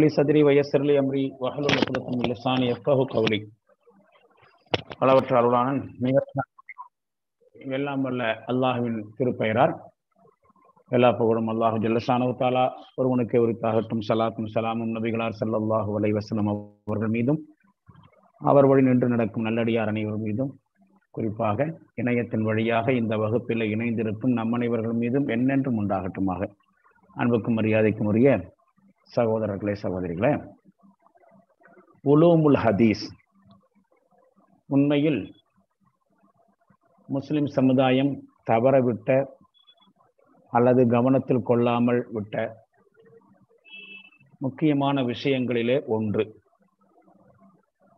லி சத்ரி வயசர்லி அம்ரி வஹலுல் உக்தத்தம் லிசானி எஃபஹு கௌலி பலவற்ற அருளானன் மிக எல்லாம் வல்ல அல்லாஹுவின் திருப்பெயரார். எல்லா புகழும் அல்லாஹு ஜல்லசானு தாலா ஒருவனுக்கு உரித்தாகட்டும். சலாத்தும் சலாமும் நபிகளார் ஸல்லல்லாஹு வலை வசனம் அவர்கள் மீதும். அவர் வழி நின்று நடக்கும் நல்லடியார் அனைவர் மீதும். குறிப்பாக இணையத்தின் வழியாக இந்த வகுப்பில் இணைந்திருக்கும் நம் அனைவர்கள் மீதும் என்னென்றும் உண்டாகட்டுமாக. அன்புக்கும் மரியாதைக்கும் உரிய சகோதரர்களே சகோதரிகளே உலூமுல் ஹதீஸ். உண்மையில் முஸ்லிம் சமுதாயம் தவறவிட்ட அல்லது கவனத்தில் கொள்ளாமல் விட்ட முக்கியமான விஷயங்களிலே ஒன்று.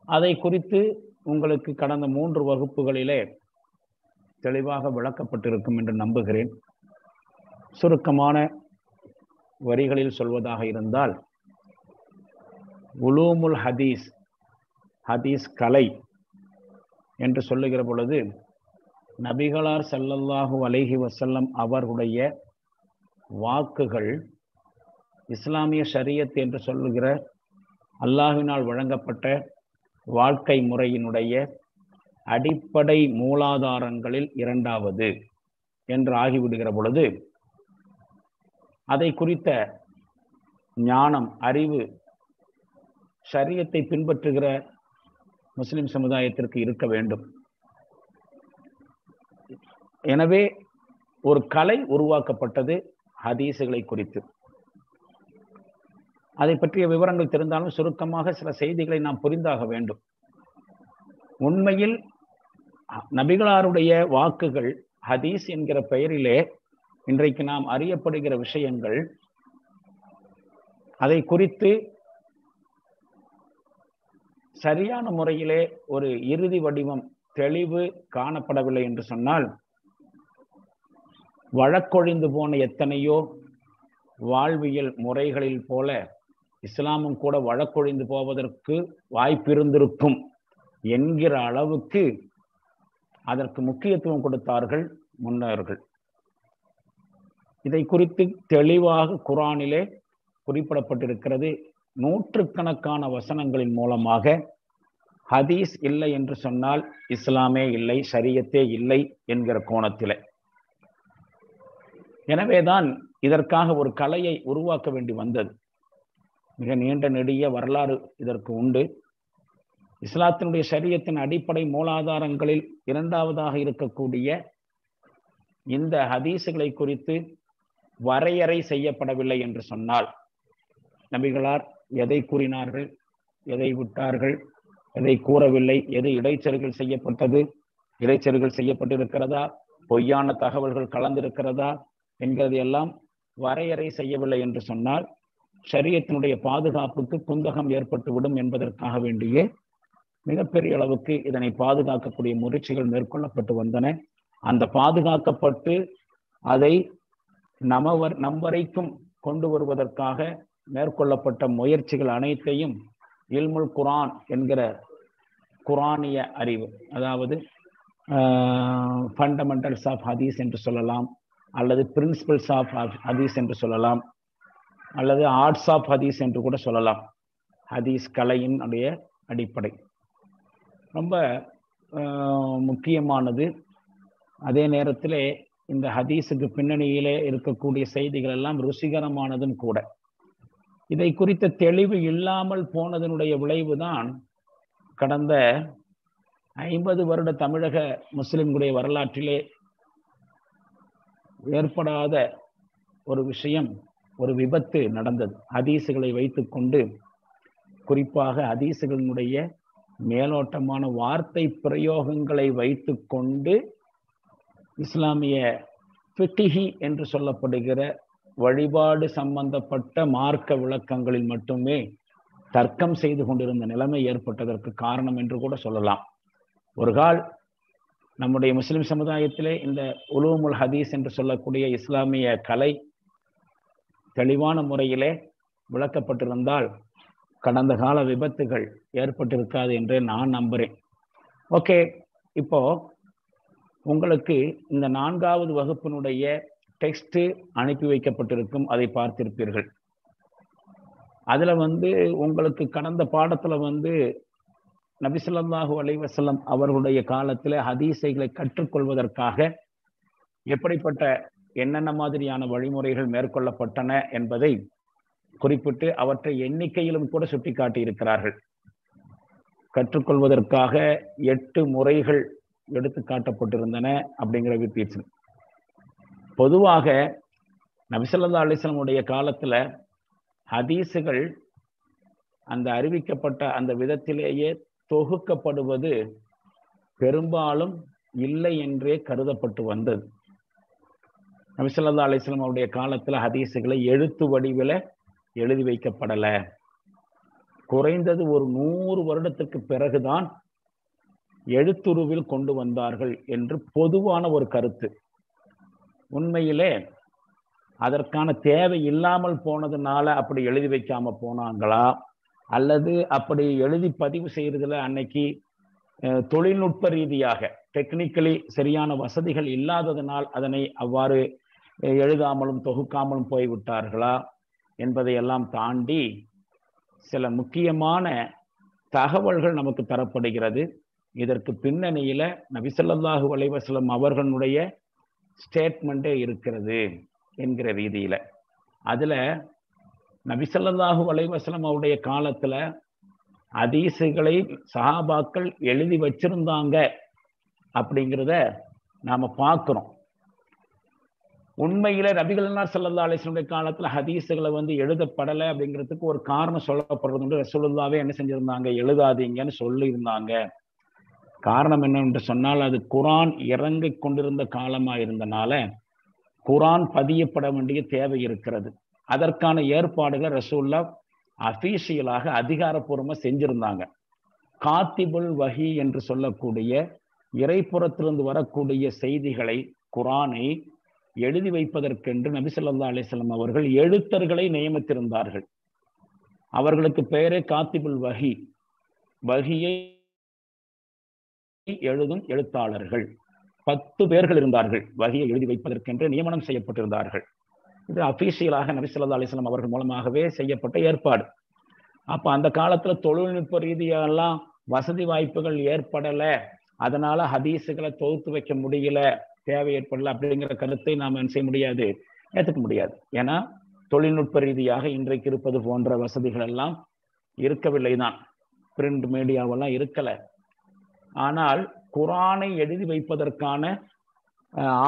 அதை குறித்து உங்களுக்கு கடந்த மூன்று வகுப்புகளிலே தெளிவாக விளக்கப்பட்டிருக்கும் என்று நம்புகிறேன். சுருக்கமான வரிகளில் சொல்வதாக இருந்தால் உலூமுல் ஹதீஸ் ஹதீஸ் கலை என்று சொல்லுகிற பொழுது நபிகளார் சல்லல்லாஹு அலைஹி வசல்லம் அவர்களுடைய வாக்குகள் இஸ்லாமிய ஷரியத் என்று சொல்லுகிற அல்லாஹினால் வழங்கப்பட்ட வாழ்க்கை முறையினுடைய அடிப்படை மூலாதாரங்களில் இரண்டாவது என்று ஆகிவிடுகிற பொழுது அதை குறித்த ஞானம் அறிவு சரியத்தை பின்பற்றுகிற முஸ்லிம் சமுதாயத்திற்கு இருக்க வேண்டும். எனவே ஒரு கலை உருவாக்கப்பட்டது ஹதீசுகளை குறித்து. அதை பற்றிய விவரங்கள் தெரிந்தாலும் சுருக்கமாக சில செய்திகளை நாம் புரிந்தாக வேண்டும். உண்மையில் நபிகளாருடைய வாக்குகள் ஹதீஸ் என்கிற பெயரிலே இன்றைக்கு நாம் அறியப்படுகிற விஷயங்கள் அதை குறித்து சரியான முறையிலே ஒரு இறுதி வடிவம் தெளிவு காணப்படவில்லை என்று சொன்னால் வழக்கொழிந்து போன எத்தனையோ வாழ்வியல் முறைகளில் போல இஸ்லாமும் கூட வழக்கொழிந்து போவதற்கு வாய்ப்பிருந்திருக்கும் என்கிற அளவுக்கு அதற்கு முக்கியத்துவம் கொடுத்தார்கள் முன்னோர்கள். இதை குறித்து தெளிவாக குரானிலே குறிப்பிடப்பட்டிருக்கிறது. நூற்றுக்கணக்கான வசனங்களின் மூலமாக ஹதீஸ் இல்லை என்று சொன்னால் இஸ்லாமே இல்லை சரியத்தே இல்லை என்கிற கோணத்தில். எனவேதான் இதற்காக ஒரு கலையை உருவாக்க வேண்டி வந்தது. மிக நீண்ட நெடிய வரலாறு இதற்கு உண்டு. இஸ்லாத்தினுடைய சரியத்தின் அடிப்படை மூலாதாரங்களில் இரண்டாவதாக இருக்கக்கூடிய இந்த ஹதீஸுகளை குறித்து வரையறை செய்யப்படவில்லை என்று சொன்னால் நபிகளார் எதை கூறினார்கள் எதை விட்டார்கள் எதை கூறவில்லை எது இடைச்சல்கள் செய்யப்பட்டது இடைச்சல்கள் செய்யப்பட்டிருக்கிறதா பொய்யான தகவல்கள் கலந்திருக்கிறதா என்கிறது எல்லாம் வரையறை செய்யவில்லை என்று சொன்னால் சரியத்தினுடைய பாதுகாப்புக்கு குந்தகம் ஏற்பட்டுவிடும் என்பதற்காக வேண்டியே மிகப்பெரிய அளவுக்கு இதனை பாதுகாக்கக்கூடிய முயற்சிகள் மேற்கொள்ளப்பட்டு வந்தன. அந்த பாதுகாக்கப்பட்டு அதை நமவர் நம் வரைக்கும் கொண்டு வருவதற்காக மேற்கொள்ளப்பட்ட முயற்சிகள் அனைத்தையும் இல்முல் குரான் என்கிற குரானிய அறிவு அதாவது ஃபண்டமெண்டல்ஸ் ஆஃப் ஹதீஸ் என்று சொல்லலாம் அல்லது பிரின்சிபல்ஸ் ஆஃப் ஹதீஸ் என்று சொல்லலாம் அல்லது ஆர்ட்ஸ் ஆஃப் ஹதீஸ் என்று கூட சொல்லலாம். ஹதீஸ் கலையின் உடைய அடிப்படை. ரொம்ப முக்கியமானது. அதே நேரத்தில் இந்த ஹதீஸுக்கு பின்னணியிலே இருக்கக்கூடிய செய்திகள் எல்லாம் ருசிகரமானதும் கூட. இதை குறித்த தெளிவு இல்லாமல் போனதனுடைய விளைவுதான் கடந்த ஐம்பது வருட தமிழக முஸ்லிம்களுடைய வரலாற்றிலே ஏற்படாத ஒரு விஷயம் ஒரு விபத்து நடந்தது. ஹதீசுகளை வைத்துக்கொண்டு குறிப்பாக ஹதீசுகளினுடைய மேலோட்டமான வார்த்தை பிரயோகங்களை வைத்துக்கொண்டு இஸ்லாமிய ஃபிட்டிஹி என்று சொல்லப்படுகிற வழிபாடு சம்பந்தப்பட்ட மார்க்க விளக்கங்களில் மட்டுமே தர்க்கம் செய்து கொண்டிருந்த நிலைமை ஏற்பட்டதற்கு காரணம் என்று கூட சொல்லலாம். ஒரு கால் நம்முடைய முஸ்லிம் சமுதாயத்திலே இந்த உலூமுல் ஹதீஸ் என்று சொல்லக்கூடிய இஸ்லாமிய கலை தெளிவான முறையிலே விளக்கப்பட்டிருந்தால் கடந்த கால விபத்துகள் ஏற்பட்டிருக்காது என்று நான் நம்புகிறேன் ஓகே இப்போ உங்களுக்கு இந்த நான்காவது வகுப்பினுடைய டெக்ஸ்ட் அனுப்பி வைக்கப்பட்டிருக்கும் அதை பார்த்திருப்பீர்கள். அதுல வந்து உங்களுக்கு கடந்த பாடத்துல வந்து நபிசல்லாஹு அலைவசல்லம் அவர்களுடைய காலத்துல ஹதீசைகளை கற்றுக்கொள்வதற்காக எப்படிப்பட்ட என்னென்ன மாதிரியான வழிமுறைகள் மேற்கொள்ளப்பட்டன என்பதை குறிப்பிட்டு அவற்றை எண்ணிக்கையிலும் கூட சுட்டிக்காட்டி இருக்கிறார்கள் கற்றுக்கொள்வதற்காக எட்டு முறைகள் எடுத்து காட்டப்பட்டிருந்தன அப்படிங்கிற வித்தீர்ச்சி பொதுவாக நபிசல்லா அலிஸ்லமுடைய காலத்துல ஹதீஸுகள் அந்த அறிவிக்கப்பட்ட அந்த விதத்திலேயே தொகுக்கப்படுவது பெரும்பாலும் இல்லை என்றே கருதப்பட்டு வந்தது. நபிசல்லா அலிஸ்லாம் அவருடைய காலத்துல ஹதீஸுகளை எழுத்து வடிவில் எழுதி வைக்கப்படல. குறைந்தது ஒரு நூறு வருடத்துக்கு பிறகுதான் எழுத்துருவில் கொண்டு வந்தார்கள் என்று பொதுவான ஒரு கருத்து. உண்மையிலே அதற்கான தேவை இல்லாமல் போனதுனால அப்படி எழுதி வைக்காம போனாங்களா? அல்லது அப்படி எழுதி பதிவு செய்யறதுல அன்னைக்கு தொழில்நுட்ப ரீதியாக டெக்னிக்கலி சரியான வசதிகள் இல்லாததனால் அதனை அவ்வாறு எழுதாமலும் தொகுக்காமலும் போய்விட்டார்களா? என்பதையெல்லாம் தாண்டி சில முக்கியமான தகவல்கள் நமக்கு தரப்படுகிறது. இதற்கு பின்னணியில நபிசல்லாஹு அலைவாஸ்லம் அவர்களுடைய ஸ்டேட்மெண்ட்டே இருக்கிறது என்கிற ரீதியில. அதுல நபிசல்லாஹு அலைவாஸ்லம் அவருடைய காலத்துல அதீசுகளை சஹாபாக்கள் எழுதி வச்சிருந்தாங்க அப்படிங்கிறத நாம பார்க்கிறோம். உண்மையில நபிகள்னார் சல்லா அலிஸ்லமுடைய காலத்துல ஹதீஸுகளை வந்து எழுதப்படலை அப்படிங்கிறதுக்கு ஒரு காரணம் சொல்லப்படுறது வந்து ரசூலுல்லாவே என்ன செஞ்சிருந்தாங்க? எழுதாதீங்கன்னு சொல்லியிருந்தாங்க. காரணம் என்னவென்று சொன்னால் அது குரான் இறங்கிக் கொண்டிருந்த காலமா இருந்தனால குரான் பதியப்பட வேண்டிய தேவை இருக்கிறது. அதற்கான ஏற்பாடுகளை ரசூல்லா அஃபீஷியலாக அதிகாரப்பூர்வமாக செஞ்சிருந்தாங்க. காத்திபுல் வஹி என்று சொல்லக்கூடிய இறைப்புறத்திலிருந்து வரக்கூடிய செய்திகளை குரானை எழுதி வைப்பதற்கென்று நபிசல்லா அலிஸ்லாம் அவர்கள் எழுத்தர்களை நியமித்திருந்தார்கள். அவர்களுக்கு பெயரே காத்திபுல் வஹி. வகியை எழுதும் எழுத்தாளர்கள். பத்து பேர்கள் இருந்தார்கள். வகையை எழுதி வைப்பதற்கென்று நியமனம் செய்யப்பட்டிருந்தார்கள். இது அபிஷியலாக நபிசல்லா அலிஸ்லாம் அவர்கள் மூலமாகவே செய்யப்பட்ட ஏற்பாடு. அப்ப அந்த காலத்துல தொழில்நுட்ப ரீதியெல்லாம் வசதி வாய்ப்புகள் ஏற்படல. அதனால ஹதீஸுகளை தொகுத்து வைக்க முடியல. தேவை ஏற்படல அப்படிங்கிற கருத்தை நாம் என்ன செய்ய முடியாது? ஏற்றுக்க முடியாது. ஏன்னா தொழில்நுட்ப ரீதியாக இன்றைக்கு இருப்பது போன்ற வசதிகள் எல்லாம் இருக்கவில்லை தான் பிரிண்ட் மீடியாவெல்லாம் இருக்கலை. ஆனால் குரானை எழுதி வைப்பதற்கான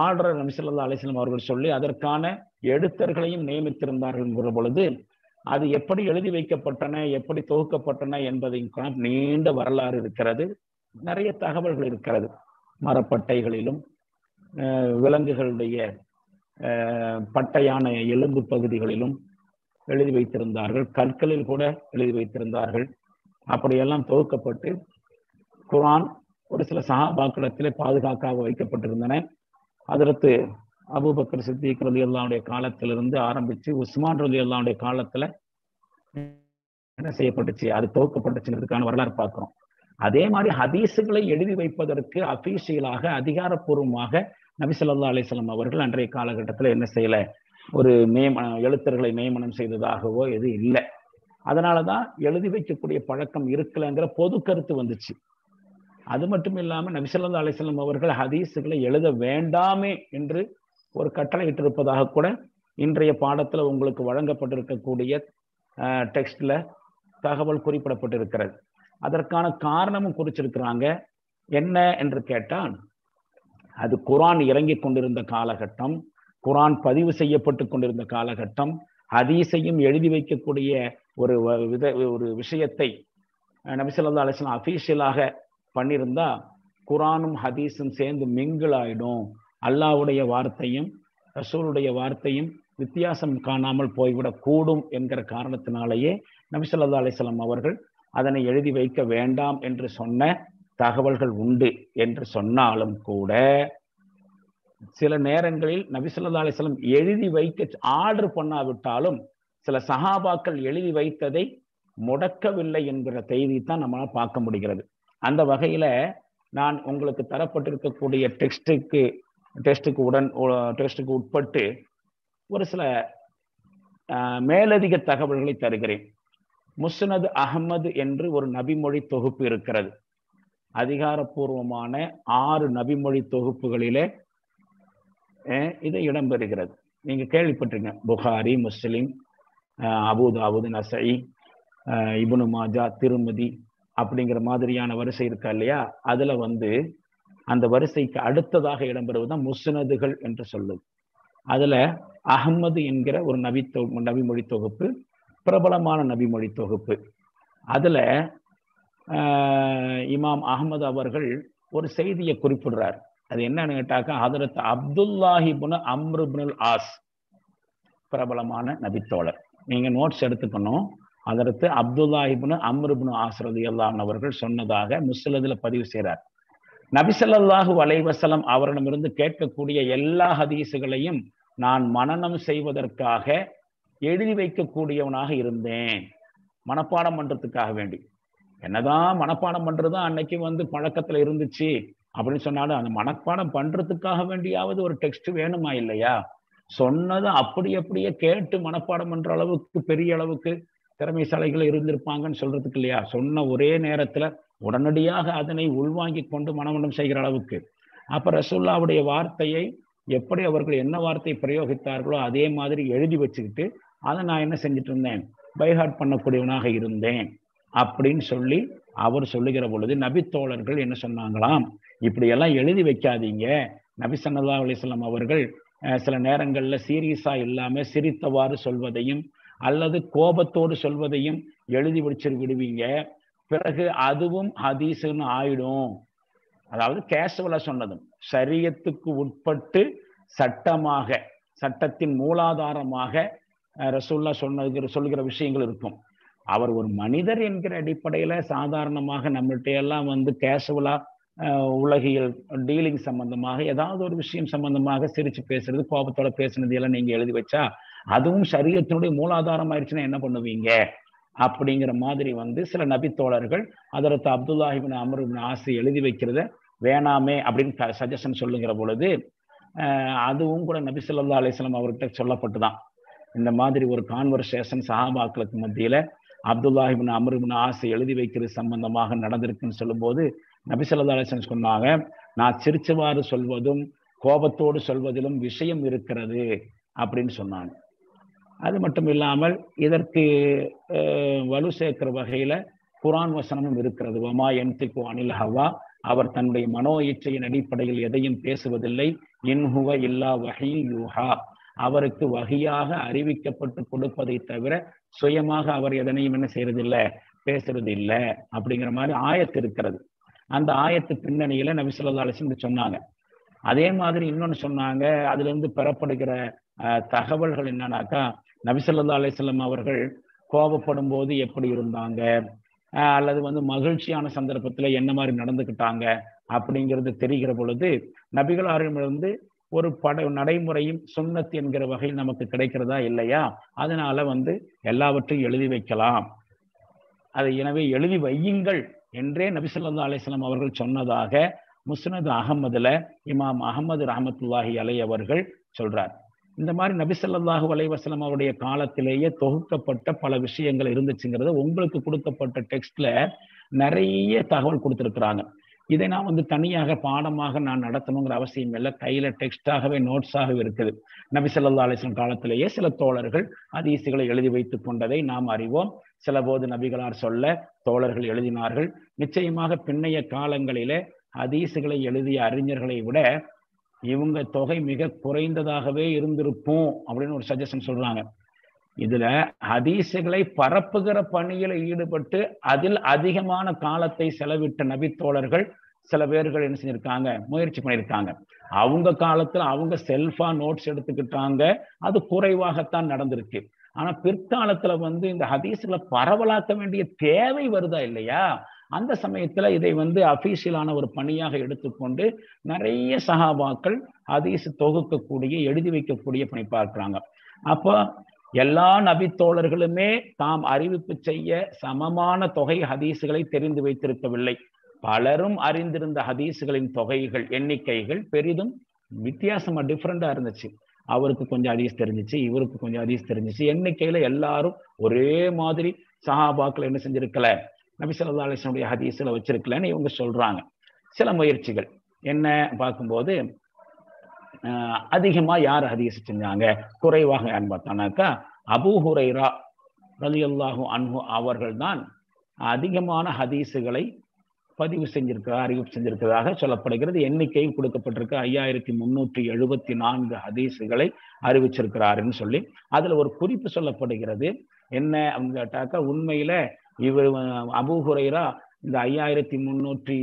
ஆர்டர் நபிசல்லா அலிஸ்லாம் அவர்கள் சொல்லி அதற்கான எழுத்தர்களையும் நியமித்திருந்தார்கள் பொழுது அது எப்படி எழுதி வைக்கப்பட்டன எப்படி தொகுக்கப்பட்டன என்பதையும் நீண்ட வரலாறு இருக்கிறது. நிறைய தகவல்கள் இருக்கிறது. மரப்பட்டைகளிலும் விலங்குகளுடைய பட்டையான எலும்பு பகுதிகளிலும் எழுதி வைத்திருந்தார்கள். கற்களில் கூட எழுதி வைத்திருந்தார்கள். அப்படியெல்லாம் தொகுக்கப்பட்டு குரான் ஒரு சில சகாபாக்களத்திலே பாதுகாக்காக வைக்கப்பட்டிருந்தன. அதற்கு அபுபக்கர் சித்திக் ரதி அல்லாவுடைய காலத்திலிருந்து ஆரம்பிச்சு உஸ்மான் ரதி அல்லாவுடைய காலத்துல என்ன செய்யப்பட்டுச்சு அது துவக்கப்பட்டுச்சுங்கிறதுக்கான வரலாறு பார்க்கிறோம். அதே மாதிரி ஹதீஸுகளை எழுதி வைப்பதற்கு அபிஷியலாக அதிகாரப்பூர்வமாக நபிசல்லா அலிஸ்லாம் அவர்கள் அன்றைய காலகட்டத்தில் என்ன செய்யல? ஒரு நியம எழுத்தர்களை நியமனம் செய்ததாகவோ எது இல்லை. அதனாலதான் எழுதி வைக்கக்கூடிய பழக்கம் இருக்கலைங்கிற பொது கருத்து வந்துச்சு. அது மட்டும் இல்லாமல் நபிசல்லா அலிஸ்லாம் அவர்கள் ஹதீஸுகளை எழுத வேண்டாமே என்று ஒரு கட்டளையிட்டிருப்பதாக கூட இன்றைய பாடத்தில் உங்களுக்கு வழங்கப்பட்டிருக்கக்கூடிய டெக்ஸ்டில் தகவல் குறிப்பிடப்பட்டிருக்கிறது. அதற்கான காரணமும் குறிச்சிருக்கிறாங்க. என்ன என்று கேட்டால் அது குரான் இறங்கி கொண்டிருந்த காலகட்டம் குரான் பதிவு செய்யப்பட்டு கொண்டிருந்த காலகட்டம் ஹதீஸையும் எழுதி வைக்கக்கூடிய ஒரு வித ஒரு விஷயத்தை நபிசல்லா அலிஸ்லாம் அஃபீஷியலாக பண்ணியிருந்தா குரானும் ஹதீஸும் சேர்ந்து மிங்கிள் ஆயிடும். அல்லாவுடைய வார்த்தையும் ரசூலுடைய வார்த்தையும் வித்தியாசம் காணாமல் போய்விடக் கூடும் என்கிற காரணத்தினாலேயே நபிசல்லா அலிஸ்லாம் அவர்கள் அதனை எழுதி வைக்க வேண்டாம் என்று சொன்ன தகவல்கள் உண்டு என்று சொன்னாலும் கூட சில நேரங்களில் நபிசல்லா அலிஸ்லாம் எழுதி வைக்க ஆர்டர் பண்ணாவிட்டாலும் சில சகாபாக்கள் எழுதி வைத்ததை முடக்கவில்லை என்கிற செய்தி தான் நம்மளால் பார்க்க முடிகிறது. அந்த வகையில நான் உங்களுக்கு தரப்பட்டிருக்கக்கூடிய டெக்ஸ்ட்டுக்கு டெஸ்ட்டுக்கு உடன் டெஸ்ட்டுக்கு உட்பட்டு ஒரு சில மேலதிக தகவல்களை தருகிறேன். முஸ்னது அகமது என்று ஒரு நபிமொழி தொகுப்பு இருக்கிறது. அதிகாரப்பூர்வமான ஆறு நபிமொழி தொகுப்புகளிலே இது இடம்பெறுகிறது. நீங்க கேள்விப்பட்டிருங்க. புகாரி முஸ்லிம் அபுதாபுது நசை இபுனு மாஜா திருமதி அப்படிங்கிற மாதிரியான வரிசை இருக்கா இல்லையா? அதுல வந்து அந்த வரிசைக்கு அடுத்ததாக இடம்பெறுவதுதான் முஸ்னதுகள் என்று சொல்லும். அதுல அகமது என்கிற ஒரு நபி தொ நபிமொழி தொகுப்பு பிரபலமான நபிமொழி தொகுப்பு. அதுல இமாம் அகமது அவர்கள் ஒரு செய்தியை குறிப்பிடுறார். அது என்னன்னு கேட்டாக்கா ஹதரத் அப்துல்லாஹிபுன அம்ருபுனுல் ஆஸ் பிரபலமான நபித்தோழர். நீங்க நோட்ஸ் எடுத்துக்கணும். அதற்கு அப்துல்லாஹிபுனு அம்ருபுனு ஆசரதி அல்லான் அவர்கள் சொன்னதாக முஸ்லதுல பதிவு செய்கிறார். நபிசல்லாஹு வலைவசலம் அவரிடமிருந்து கேட்கக்கூடிய எல்லா ஹதீசுகளையும் நான் மனநம் செய்வதற்காக எழுதி வைக்கக்கூடியவனாக இருந்தேன். மனப்பாடம் பண்றதுக்காக வேண்டி. என்னதான் மனப்பாடம் பண்றது அன்னைக்கு வந்து பழக்கத்துல இருந்துச்சு அப்படின்னு சொன்னாலும் அந்த மனப்பாடம் பண்றதுக்காக வேண்டியாவது ஒரு டெக்ஸ்ட் வேணுமா இல்லையா? சொன்னதை அப்படி அப்படியே கேட்டு மனப்பாடம் பண்ற அளவுக்கு பெரிய அளவுக்கு திறமைசாலைகள் இருந்திருப்பாங்கன்னு சொல்றதுக்கு இல்லையா? சொன்ன ஒரே நேரத்துல உடனடியாக அதனை உள்வாங்கி கொண்டு மனமண்டம் செய்கிற அளவுக்கு. அப்ப ரசுல்லாவுடைய வார்த்தையை எப்படி அவர்கள் என்ன வார்த்தை பிரயோகித்தார்களோ அதே மாதிரி எழுதி வச்சுக்கிட்டு அதை நான் என்ன செஞ்சுட்டு இருந்தேன் பைஹார்ட் பண்ணக்கூடியவனாக இருந்தேன் அப்படின்னு சொல்லி அவர் சொல்லுகிற பொழுது நபித்தோழர்கள் என்ன சொன்னாங்களாம்? இப்படியெல்லாம் எழுதி வைக்காதீங்க. நபி சல்லா அலிஸ்லாம் அவர்கள் சில நேரங்கள்ல சீரியஸா இல்லாம சிரித்தவாறு சொல்வதையும் அல்லது கோபத்தோடு சொல்வதையும் எழுதி வச்சிரு விடுவீங்க. பிறகு அதுவும் ஹதீஸ்னு ஆயிடும். அதாவது கேசுவலா சொன்னதும் சரியத்துக்கு உட்பட்டு சட்டமாக சட்டத்தின் மூலாதாரமாக ரசூல்லா சொன்ன சொல்கிற விஷயங்கள் இருக்கும். அவர் ஒரு மனிதர் என்கிற அடிப்படையில சாதாரணமாக நம்மள்கிட்ட எல்லாம் வந்து கேசுவலா உலகியல் டீலிங் சம்பந்தமாக ஏதாவது ஒரு விஷயம் சம்பந்தமாக சிரிச்சு பேசுறது கோபத்தோட பேசுனது எல்லாம் நீங்க எழுதி வச்சா அதுவும் சரீரத்தினுடைய மூலாதாரம் ஆயிடுச்சுன்னா என்ன பண்ணுவீங்க? அப்படிங்கிற மாதிரி வந்து சில நபித்தோழர்கள் அதற்கு அப்துல்லாஹிபின் அமருபின் ஆசை எழுதி வைக்கிறத வேணாமே அப்படின்னு சஜஷன் சொல்லுங்கிற பொழுது அதுவும் கூட நபி சொல்லா அலிஸ்லாம் அவர்கிட்ட சொல்லப்பட்டுதான். இந்த மாதிரி ஒரு கான்வர்சேஷன் சஹாபாக்களுக்கு மத்தியில அப்துல்லாஹிபின் அமருபின் ஆசை எழுதி வைக்கிறது சம்பந்தமாக நடந்திருக்குன்னு சொல்லும்போது நபி சொல்லா அலிஸ்லாம் சொன்னாங்க நான் சிரிச்சவாறு சொல்வதும் கோபத்தோடு சொல்வதிலும் விஷயம் இருக்கிறது அப்படின்னு சொன்னாங்க. அது மட்டும் இல்லாமல் இதற்கு வலு சேர்க்கிற வகையில குரான் வசனமும் இருக்கிறது. வமா எம்திக்கு அனில் ஹவா. அவர் தன்னுடைய மனோ இச்சையின் அடிப்படையில் எதையும் பேசுவதில்லை. இன்ஹுவ இல்லா வகையில் யூஹா. அவருக்கு வகையாக அறிவிக்கப்பட்டு கொடுப்பதை தவிர சுயமாக அவர் எதனையும் என்ன செய்யறதில்லை பேசுறது இல்லை அப்படிங்கிற மாதிரி ஆயத்து இருக்கிறது. அந்த ஆயத்து பின்னணியில நபிசுல்லா அலிசன் சொன்னாங்க. அதே மாதிரி இன்னொன்னு சொன்னாங்க. அதுல இருந்து பெறப்படுகிற தகவல்கள் என்னன்னாக்கா நபிசல்லா அலிசல்லம் அவர்கள் கோபப்படும் போது எப்படி இருந்தாங்க? அல்லது வந்து மகிழ்ச்சியான சந்தர்ப்பத்துல என்ன மாதிரி நடந்துக்கிட்டாங்க அப்படிங்கிறது தெரிகிற பொழுது நபிகளாரிடமிருந்து ஒரு பட நடைமுறையும் சுண்ணத் என்கிற வகையில் நமக்கு கிடைக்கிறதா இல்லையா? அதனால வந்து எல்லாவற்றையும் எழுதி வைக்கலாம். அதை எனவே எழுதி வையுங்கள் என்றே நபிசல்லா அலிஸ்லாம் அவர்கள் சொன்னதாக முஸ்னத் அகமதுல இமாம் அகமது ரஹமத்துல்லாஹி அலை அவர்கள் சொல்றார். இந்த மாதிரி நபிசல்லாஹு அலைவாஸ்லம் அவருடைய காலத்திலேயே தொகுக்கப்பட்ட பல விஷயங்கள் இருந்துச்சுங்கிறத உங்களுக்கு கொடுக்கப்பட்ட டெக்ஸ்ட்ல நிறைய தகவல் கொடுத்துருக்குறாங்க. இதை நான் வந்து தனியாக பாடமாக நான் நடத்தணுங்கிற அவசியம் இல்லை. கையில டெக்ஸ்டாகவே நோட்ஸாகவே இருக்குது. நபிசல்லா அலிஸ்லாம் காலத்திலேயே சில தோழர்கள் அதீசுகளை எழுதி வைத்துக் கொண்டதை நாம் அறிவோம். சில போது நபிகளார் சொல்ல தோழர்கள் எழுதினார்கள். நிச்சயமாக பின்னைய காலங்களிலே ஹதீசுகளை எழுதிய அறிஞர்களை விட இவங்க தொகை மிக குறைந்ததாகவே இருந்திருப்போம் அப்படின்னு ஒரு சஜஷன் சொல்றாங்க. இதுல ஹதீசுகளை பரப்புகிற பணியில ஈடுபட்டு அதில் அதிகமான காலத்தை செலவிட்ட நபித்தோழர்கள் சில பேர்கள் என்ன செஞ்சிருக்காங்க? முயற்சி பண்ணியிருக்காங்க. அவங்க காலத்துல அவங்க செல்ஃபா நோட்ஸ் எடுத்துக்கிட்டாங்க. அது குறைவாகத்தான் நடந்திருக்கு. ஆனா பிற்காலத்துல வந்து இந்த ஹதீஸ்களை பரவலாக்க வேண்டிய தேவை வருதா இல்லையா? அந்த சமயத்துல இதை வந்து அஃபீஷியலான ஒரு பணியாக எடுத்துக்கொண்டு நிறைய சகாபாக்கள் ஹதீஸ் தொகுக்கக்கூடிய எழுதி வைக்கக்கூடிய பணி பார்க்கிறாங்க. அப்போ எல்லா நபித்தோழர்களுமே தாம் அறிவிப்பு செய்ய சமமான தொகை ஹதீஸுகளை தெரிந்து வைத்திருக்கவில்லை. பலரும் அறிந்திருந்த ஹதீஸுகளின் தொகைகள் எண்ணிக்கைகள் பெரிதும் வித்தியாசமா டிஃப்ரெண்டா இருந்துச்சு. அவருக்கு கொஞ்சம் ஹதீஸ் தெரிஞ்சிச்சு இவருக்கு கொஞ்சம் ஹதீஸ் தெரிஞ்சிச்சு. எண்ணிக்கையில எல்லாரும் ஒரே மாதிரி சஹாபாக்கள் என்ன செஞ்சிருக்கல? நபிசல்லா அலிஸ்லனுடைய ஹதீஸில் வச்சிருக்கலன்னு இவங்க சொல்கிறாங்க சில முயற்சிகள். என்ன பார்க்கும்போது அதிகமாக யார் ஹதீஸ் செஞ்சாங்க? குறைவாக யாருன்னு பார்த்தானாக்கா அபூ ஹுரைரா ரலியல்லாஹு அன்ஹு அவர்கள் தான் அதிகமான ஹதீஸுகளை பதிவு செஞ்சிருக்கிறார் அறிவிப்பு செஞ்சிருக்கிறதாக சொல்லப்படுகிறது. எண்ணிக்கையும் கொடுக்கப்பட்டிருக்கு. ஐயாயிரத்தி முன்னூற்றி எழுபத்தி நான்கு ஹதீஸுகளை அறிவிச்சிருக்கிறாருன்னு சொல்லி. அதில் ஒரு குறிப்பு சொல்லப்படுகிறது. என்ன அப்படின்னு கேட்டாக்கா உண்மையில இவர் அபு ஹுரைரா இந்த ஐயாயிரத்தி முன்னூற்றி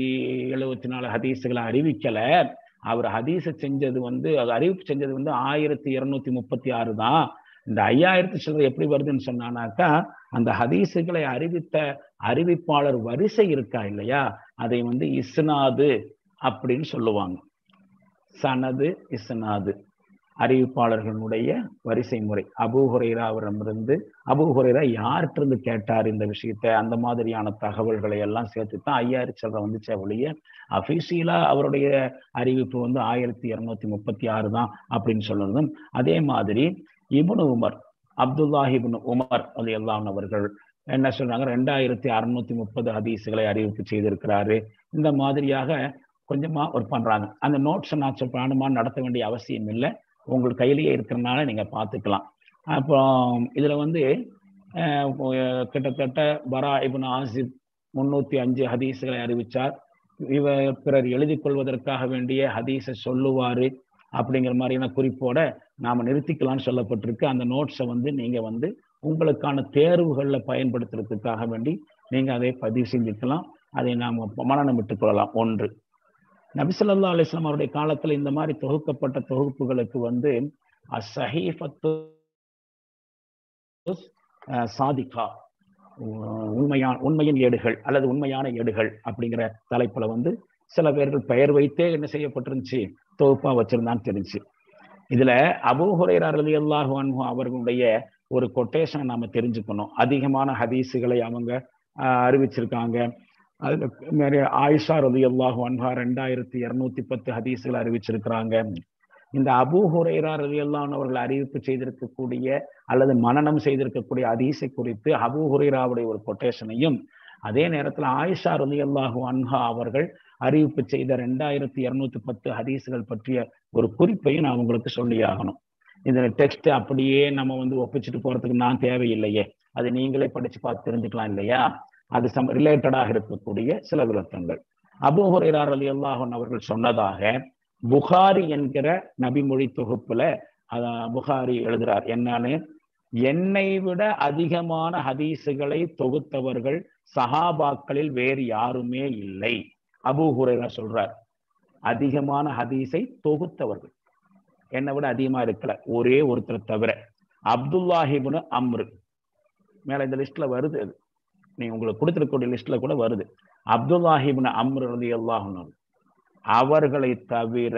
எழுபத்தி நாலு ஹதீஸுகளை அறிவிக்கல. அவர் ஹதீஸை செஞ்சது வந்து அறிவிப்பு செஞ்சது வந்து ஆயிரத்தி இருநூத்தி முப்பத்தி ஆறு தான். இந்த ஐயாயிரத்தி சில்லரை எப்படி வருதுன்னு சொன்னானாக்கா அந்த ஹதீஸுகளை அறிவித்த அறிவிப்பாளர் வரிசை இருக்கா இல்லையா? அதை வந்து இஸ்னாது அப்படின்னு சொல்லுவாங்க. சனது இஸ்னாது. அறிவிப்பாளர்களுடைய வரிசை முறை. அபூஹுரைரா அவரிடமிருந்து அபூஹுரைரா யார்கிட்ட கேட்டார் இந்த விஷயத்த? அந்த மாதிரியான தகவல்களை எல்லாம் சேர்த்து தான் ஐயாயிரம் சில்லரை வந்துச்சே ஒழிய அபிஷியலா அவருடைய அறிவிப்பு வந்து ஆயிரத்தி இருநூத்தி முப்பத்தி ஆறு தான் அப்படின்னு சொல்லணும் அதே மாதிரி இபுனு உமர் அப்துல்லாஹிபின் உமர் அது எல்லாம் அவர்கள் என்ன சொல்றாங்க? ரெண்டாயிரத்தி அறுநூத்தி முப்பது ஹதீஸுகளை அறிவிப்பு செய்திருக்கிறாரு. இந்த மாதிரியாக கொஞ்சமா ஒர்க் பண்றாங்க. அந்த நோட்ஸ் நான் பிராணமா நடத்த வேண்டிய அவசியம் இல்லை உங்கள் கையிலேயே இருக்கிறனால நீங்கள் பார்த்துக்கலாம். அப்புறம் இதில் வந்து கிட்டத்தட்ட பரா இபின் ஆசிப் முன்னூற்றி அஞ்சு ஹதீஸுகளை அறிவித்தார் இவ பிறர் எழுதி கொள்வதற்காக வேண்டிய ஹதீஸை சொல்லுவார் அப்படிங்கிற மாதிரியான குறிப்போட நாம் நிறுத்திக்கலாம்னு சொல்லப்பட்டிருக்கு. அந்த நோட்ஸை வந்து நீங்கள் வந்து உங்களுக்கான தேர்வுகளில் பயன்படுத்துறதுக்காக வேண்டி நீங்கள் அதை பதிவு செஞ்சுக்கலாம். அதை நாம் மனநம் விட்டுக் கொள்ளலாம். ஒன்று. நபிசல்லா அலிஸ்லாம் அவருடைய காலத்துல இந்த மாதிரி தொகுக்கப்பட்ட தொகுப்புகளுக்கு வந்து அசஹீஃபத்து சாதிகா உண்மையான உண்மையின் ஏடுகள் அல்லது உண்மையான ஏடுகள் அப்படிங்கிற தலைப்புல வந்து சில பேர்கள் பெயர் வைத்தே என்ன செய்யப்பட்டிருந்துச்சு? தொகுப்பா வச்சிருந்தான்னு தெரிஞ்சு இதுல அபூஹுரையர் அலி அல்லாஹு அன்ஹு அவர்களுடைய ஒரு கொட்டேஷனை நாம தெரிஞ்சுக்கணும். அதிகமான ஹதீஸுகளை அவங்க அறிவிச்சிருக்காங்க. அதுல நிறைய ஆயிஷா ரதி அல்லாஹு அன்ஹா ரெண்டாயிரத்தி இருநூத்தி பத்து ஹதீஸுகள் அறிவிச்சிருக்கிறாங்க. இந்த அபூ ஹுரைரா ரதி அல்லான் அவர்கள் அறிவிப்பு செய்திருக்கக்கூடிய அல்லது மனநம் செய்திருக்கக்கூடிய ஹதீஸை குறித்து அபு ஹுரைராவுடைய ஒரு கொட்டேஷனையும் அதே நேரத்தில் ஆயிஷா ரதி அல்லாஹு அன்ஹா அவர்கள் அறிவிப்பு செய்த ரெண்டாயிரத்தி இருநூத்தி பத்து ஹதீஸுகள் பற்றிய ஒரு குறிப்பையும் நான் உங்களுக்கு சொல்லி ஆகணும். இந்த டெக்ஸ்ட் அப்படியே நம்ம வந்து ஒப்பிச்சுட்டு போறதுக்கு நான் தேவையில்லையே. அது நீங்களே படிச்சு பார்த்து தெரிஞ்சுக்கலாம் இல்லையா? அது சம் ரிலேட்டடாக இருக்கக்கூடிய சில விளக்கங்கள் அபுஹுரைரார் அலி அல்லாஹன் அவர்கள் சொன்னதாக புகாரி என்கிற நபிமொழி தொகுப்புல புகாரி எழுதுறார். என்னன்னு? என்னை விட அதிகமான ஹதீஸுகளை தொகுத்தவர்கள் சஹாபாக்களில் வேறு யாருமே இல்லை. அபு ஹுரைரா சொல்றார் அதிகமான ஹதீஸை தொகுத்தவர்கள். என்னை விட அதிகமா இருக்கல ஒரே ஒருத்தர் தவிர. அப்துல்லாஹிபுன் அம்ரு. மேல இந்த லிஸ்ட்ல வருது அது. நீ உங்களுக்கு கொடுத்துருக்கக்கூடிய லிஸ்ட்ல கூட வருது. அப்துல்லாஹிபின் அம்ரு ரதி அல்லாஹுன்னு அவர்களை தவிர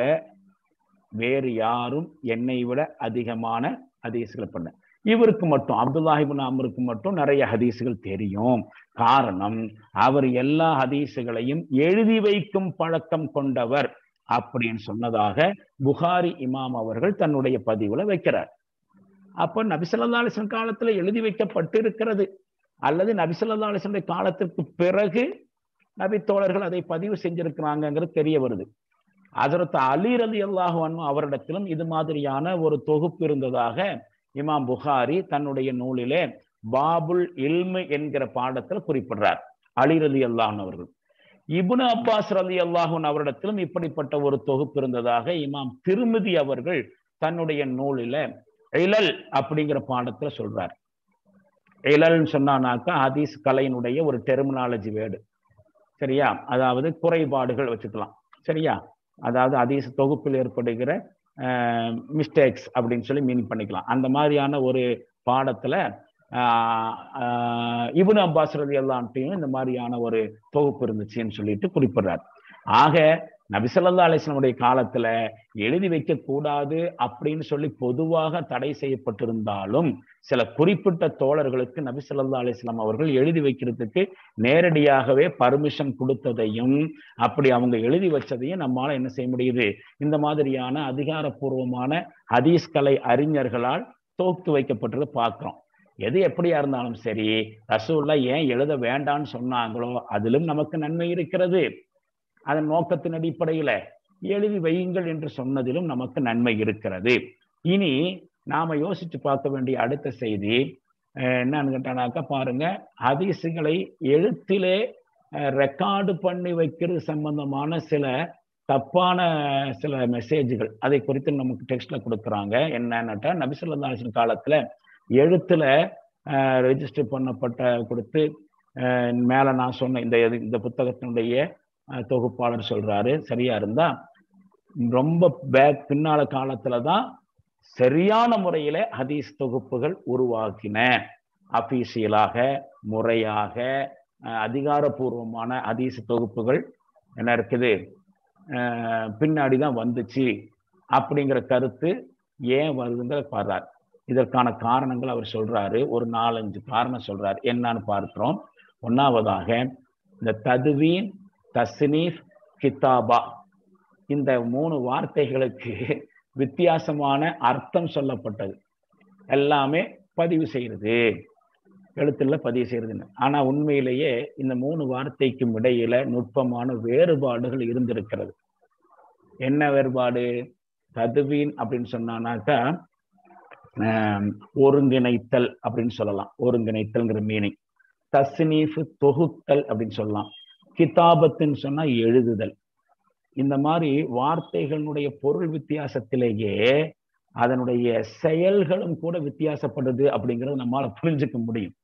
வேறு யாரும் என்னை விட அதிகமான ஹதீஸ்களை பண்ண இவருக்கு மட்டும் அப்துல்லாஹிபின் அம்ருக்கு மட்டும் நிறைய ஹதீஸுகள் தெரியும். காரணம் அவர் எல்லா ஹதீஸுகளையும் எழுதி வைக்கும் பழக்கம் கொண்டவர் அப்படின்னு சொன்னதாக புகாரி இமாம் அவர்கள் தன்னுடைய பதிவுல வைக்கிறார். அப்ப நபிசல்லா அலிஸ்லம் காலத்துல எழுதி வைக்கப்பட்டிருக்கிறது. அல்லது நபிசல்லா அலிஸ்லமுடைய காலத்திற்கு பிறகு நபி தோழர்கள் அதை பதிவு செஞ்சிருக்கிறாங்கிறது தெரிய வருது. அதற்கு அலி ரலி அவரிடத்திலும் இது மாதிரியான ஒரு தொகுப்பு இருந்ததாக இமாம் புகாரி தன்னுடைய நூலிலே பாபுல் இல்மு என்கிற பாடத்தில் குறிப்பிடுறார். அலி ரலி அல்லாஹன் அவர்கள். இபுன் அப்பாஸ் ரலி அல்லாஹன் அவரிடத்திலும் இப்படிப்பட்ட ஒரு தொகுப்பு இருந்ததாக இமாம் திருமதி அவர்கள் தன்னுடைய நூலில இழல் அப்படிங்கிற பாடத்துல சொல்றார். இழல்னு சொன்னானாக்கா ஹதீஸ் கலையினுடைய ஒரு டெர்மினாலஜி வேர்டு. சரியா? அதாவது குறைபாடுகள் வச்சுக்கலாம். சரியா? அதாவது ஹதீஸ் தொகுப்பில் ஏற்படுகிற மிஸ்டேக்ஸ் அப்படின்னு சொல்லி மீன் பண்ணிக்கலாம். அந்த மாதிரியான ஒரு பாடத்துல இபுன் அப்பாஸ் ரதி எல்லான்ட்டையும் இந்த மாதிரியான ஒரு தொகுப்பு இருந்துச்சுன்னு சொல்லிட்டு குறிப்பிடுறார். ஆக நபிசல்லா அலிஸ்லமுடைய காலத்துல எழுதி வைக்க கூடாது அப்படின்னு சொல்லி பொதுவாக தடை செய்யப்பட்டிருந்தாலும் சில குறிப்பிட்ட தோழர்களுக்கு நபிசல்லா அலிஸ்லாம் அவர்கள் எழுதி வைக்கிறதுக்கு நேரடியாகவே பர்மிஷன் கொடுத்ததையும் அப்படி அவங்க எழுதி வச்சதையும் நம்மளால என்ன செய்ய முடியுது? இந்த மாதிரியான அதிகாரப்பூர்வமான ஹதீஸ் கலை அறிஞர்களால் தோக்கு வைக்கப்பட்டதை பார்க்கிறோம். எது எப்படியா இருந்தாலும் சரி ரசூல்லா ஏன் எழுத வேண்டாம்னு சொன்னாங்களோ அதிலும் நமக்கு நன்மை இருக்கிறது. அதன் நோக்கத்தின் அடிப்படையில எழுதி வையுங்கள் என்று சொன்னதிலும் நமக்கு நன்மை இருக்கிறது. இனி நாம யோசிச்சு பார்க்க வேண்டிய அடுத்த செய்தி என்னன்னு கேட்டானாக்கா பாருங்க ஹதீசுகளை எழுத்திலே ரெக்கார்டு பண்ணி வைக்கிறது சம்பந்தமான சில தப்பான சில மெசேஜ்கள் அதை குறித்து நமக்கு டெக்ஸ்ட்ல கொடுக்குறாங்க. என்னன்னுட்டா நபிசுல்லாசின் காலத்துல எழுத்துல ரெஜிஸ்டர் பண்ணப்பட்ட கொடுத்து மேல நான் சொன்ன இந்த இந்த புத்தகத்தினுடைய தொகுப்பாளர் சொல்றாரு. சரியா இருந்தா ரொம்ப பேக் பின்னால காலத்துல தான் சரியான முறையில ஹதீஸ் தொகுப்புகள் உருவாக்கின. அபிஷியலாக முறையாக அதிகாரப்பூர்வமான ஹதீஸ் தொகுப்புகள் என்ன இருக்குது? பின்னாடி தான் வந்துச்சு. அப்படிங்கிற கருத்து ஏன் வருதுங்கிற பாடுறார். இதற்கான காரணங்கள் அவர் சொல்றாரு. ஒரு நாலஞ்சு காரணம் சொல்றாரு. என்னன்னு பார்க்கிறோம். ஒன்னாவதாக இந்த ததுவின் தஸ்னீஃப் கித்தாபா இந்த மூணு வார்த்தைகளுக்கு வித்தியாசமான அர்த்தம் சொல்லப்பட்டது. எல்லாமே பதிவு செய்கிறது எழுத்துல பதிவு செய்யறது ஆனா உண்மையிலேயே இந்த மூணு வார்த்தைக்கும் இடையில நுட்பமான வேறுபாடுகள் இருந்திருக்கிறது. என்ன வேறுபாடு? ததுவீன் அப்படின்னு சொன்னானாக்கா ஒருங்கிணைத்தல் அப்படின்னு சொல்லலாம். ஒருங்கிணைத்தல்ங்கிற மீனிங் தஸ்னீஃப் தொகுத்தல் அப்படின்னு சொல்லலாம். கிதாபத்துன்னு சொன்னா எழுதுதல். இந்த மாதிரி வார்த்தைகளுடைய பொருள் வித்தியாசத்திலேயே அதனுடைய செயல்களும் கூட வித்தியாசப்படுது அப்படிங்கிறது நம்மால புரிஞ்சுக்க முடியும்.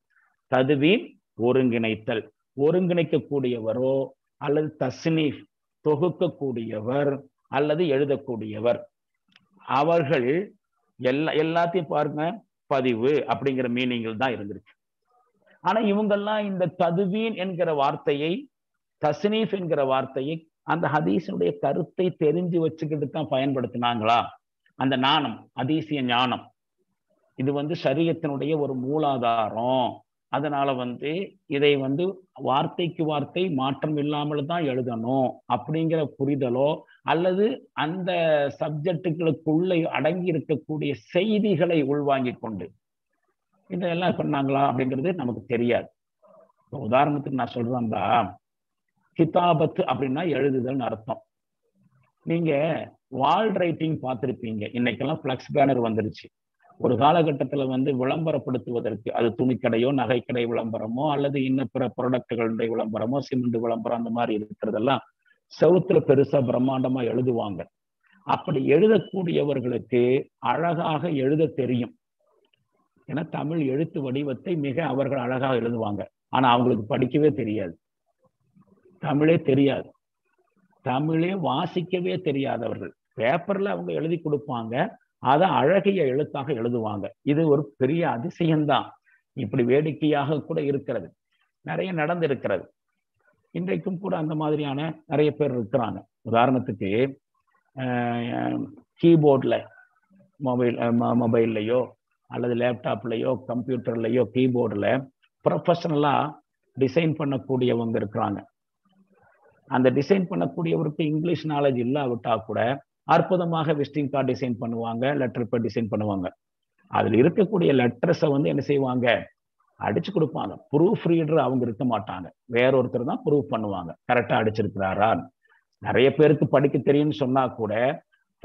ததுவீன் ஒருங்கிணைத்தல். ஒருங்கிணைக்கக்கூடியவரோ அல்லது தஸ்னீஃப் தொகுக்கக்கூடியவர் அல்லது எழுதக்கூடியவர். அவர்கள் எல்லா எல்லாத்தையும் பாருங்க பதிவு அப்படிங்கிற மீனிங்கில் தான் இருந்திருக்கு. ஆனா இவங்கெல்லாம் இந்த ததுவீன் என்கிற வார்த்தையை தஸ்னீஃப் என்கிற வார்த்தையை அந்த ஹதீஸனுடைய கருத்தை தெரிஞ்சு வச்சுக்கிட்டு தான் பயன்படுத்தினாங்களா? அந்த ஞானம் அதீசிய ஞானம். இது வந்து சரீரத்தினுடைய ஒரு மூலாதாரம். அதனால வந்து இதை வந்து வார்த்தைக்கு வார்த்தை மாற்றம் இல்லாமல் தான் எழுதணும் அப்படிங்கிற புரிதலோ அல்லது அந்த சப்ஜெக்டுகளுக்குள்ளே அடங்கி இருக்கக்கூடிய செய்திகளை உள்வாங்கி கொண்டு. இதெல்லாம் பண்ணாங்களா அப்படிங்கிறது நமக்கு தெரியாது. இப்போ உதாரணத்துக்கு நான் சொல்றேன்டா. கிதாபத்து அப்படின்னா எழுதுதல்னு அர்த்தம். நீங்க வால் ரைட்டிங் பார்த்துருப்பீங்க. இன்னைக்கெல்லாம் ஃப்ளக்ஸ் பேனர் வந்துருச்சு. ஒரு காலகட்டத்துல வந்து விளம்பரப்படுத்துவதற்கு அது துணிக்கடையோ நகைக்கடை விளம்பரமோ அல்லது இன்னும் பிற ப்ராடக்டுகளுடைய விளம்பரமோ சிமெண்ட் விளம்பரம் அந்த மாதிரி இருக்கிறதெல்லாம் செவுத்துல பெருசா பிரம்மாண்டமா எழுதுவாங்க. அப்படி எழுதக்கூடியவர்களுக்கு அழகாக எழுத தெரியும். ஏன்னா தமிழ் எழுத்து வடிவத்தை மிக அவர்கள் அழகாக எழுதுவாங்க. ஆனா அவங்களுக்கு படிக்கவே தெரியாது. தமிழே தெரியாது. தமிழே வாசிக்கவே தெரியாதவர்கள். பேப்பர்ல அவங்க எழுதி கொடுப்பாங்க. அதை அழகிய எழுத்தாக எழுதுவாங்க. இது ஒரு பெரிய அதிசயம்தான். இப்படி வேடிக்கையாக கூட இருக்கிறது. நிறைய நடந்திருக்கிறது. இன்றைக்கும் கூட அந்த மாதிரியான நிறைய பேர் இருக்கிறாங்க. உதாரணத்துக்கு கீபோர்டில் மொபைல் மொபைல்லையோ அல்லது லேப்டாப்லையோ கம்ப்யூட்டர்லையோ கீபோர்டில் ப்ரொஃபஷனலாக டிசைன் பண்ணக்கூடியவங்க இருக்கிறாங்க. அந்த டிசைன் பண்ணக்கூடியவருக்கு இங்கிலீஷ் நாலேஜ் இல்லாவிட்டா கூட அற்புதமாக விசிட்டிங் கார்டு டிசைன் பண்ணுவாங்க லெட்டர் பேர் டிசைன் பண்ணுவாங்க. அதில் இருக்கக்கூடிய லெட்டர்ஸை வந்து என்ன செய்வாங்க? அடிச்சு கொடுப்பாங்க. ப்ரூஃப் ரீடர் அவங்க இருக்க மாட்டாங்க. வேற ஒருத்தர் தான் ப்ரூஃப் பண்ணுவாங்க. கரெக்டாக அடிச்சிருக்கிறாரா? நிறைய பேருக்கு படிக்க தெரியும்னு சொன்னா கூட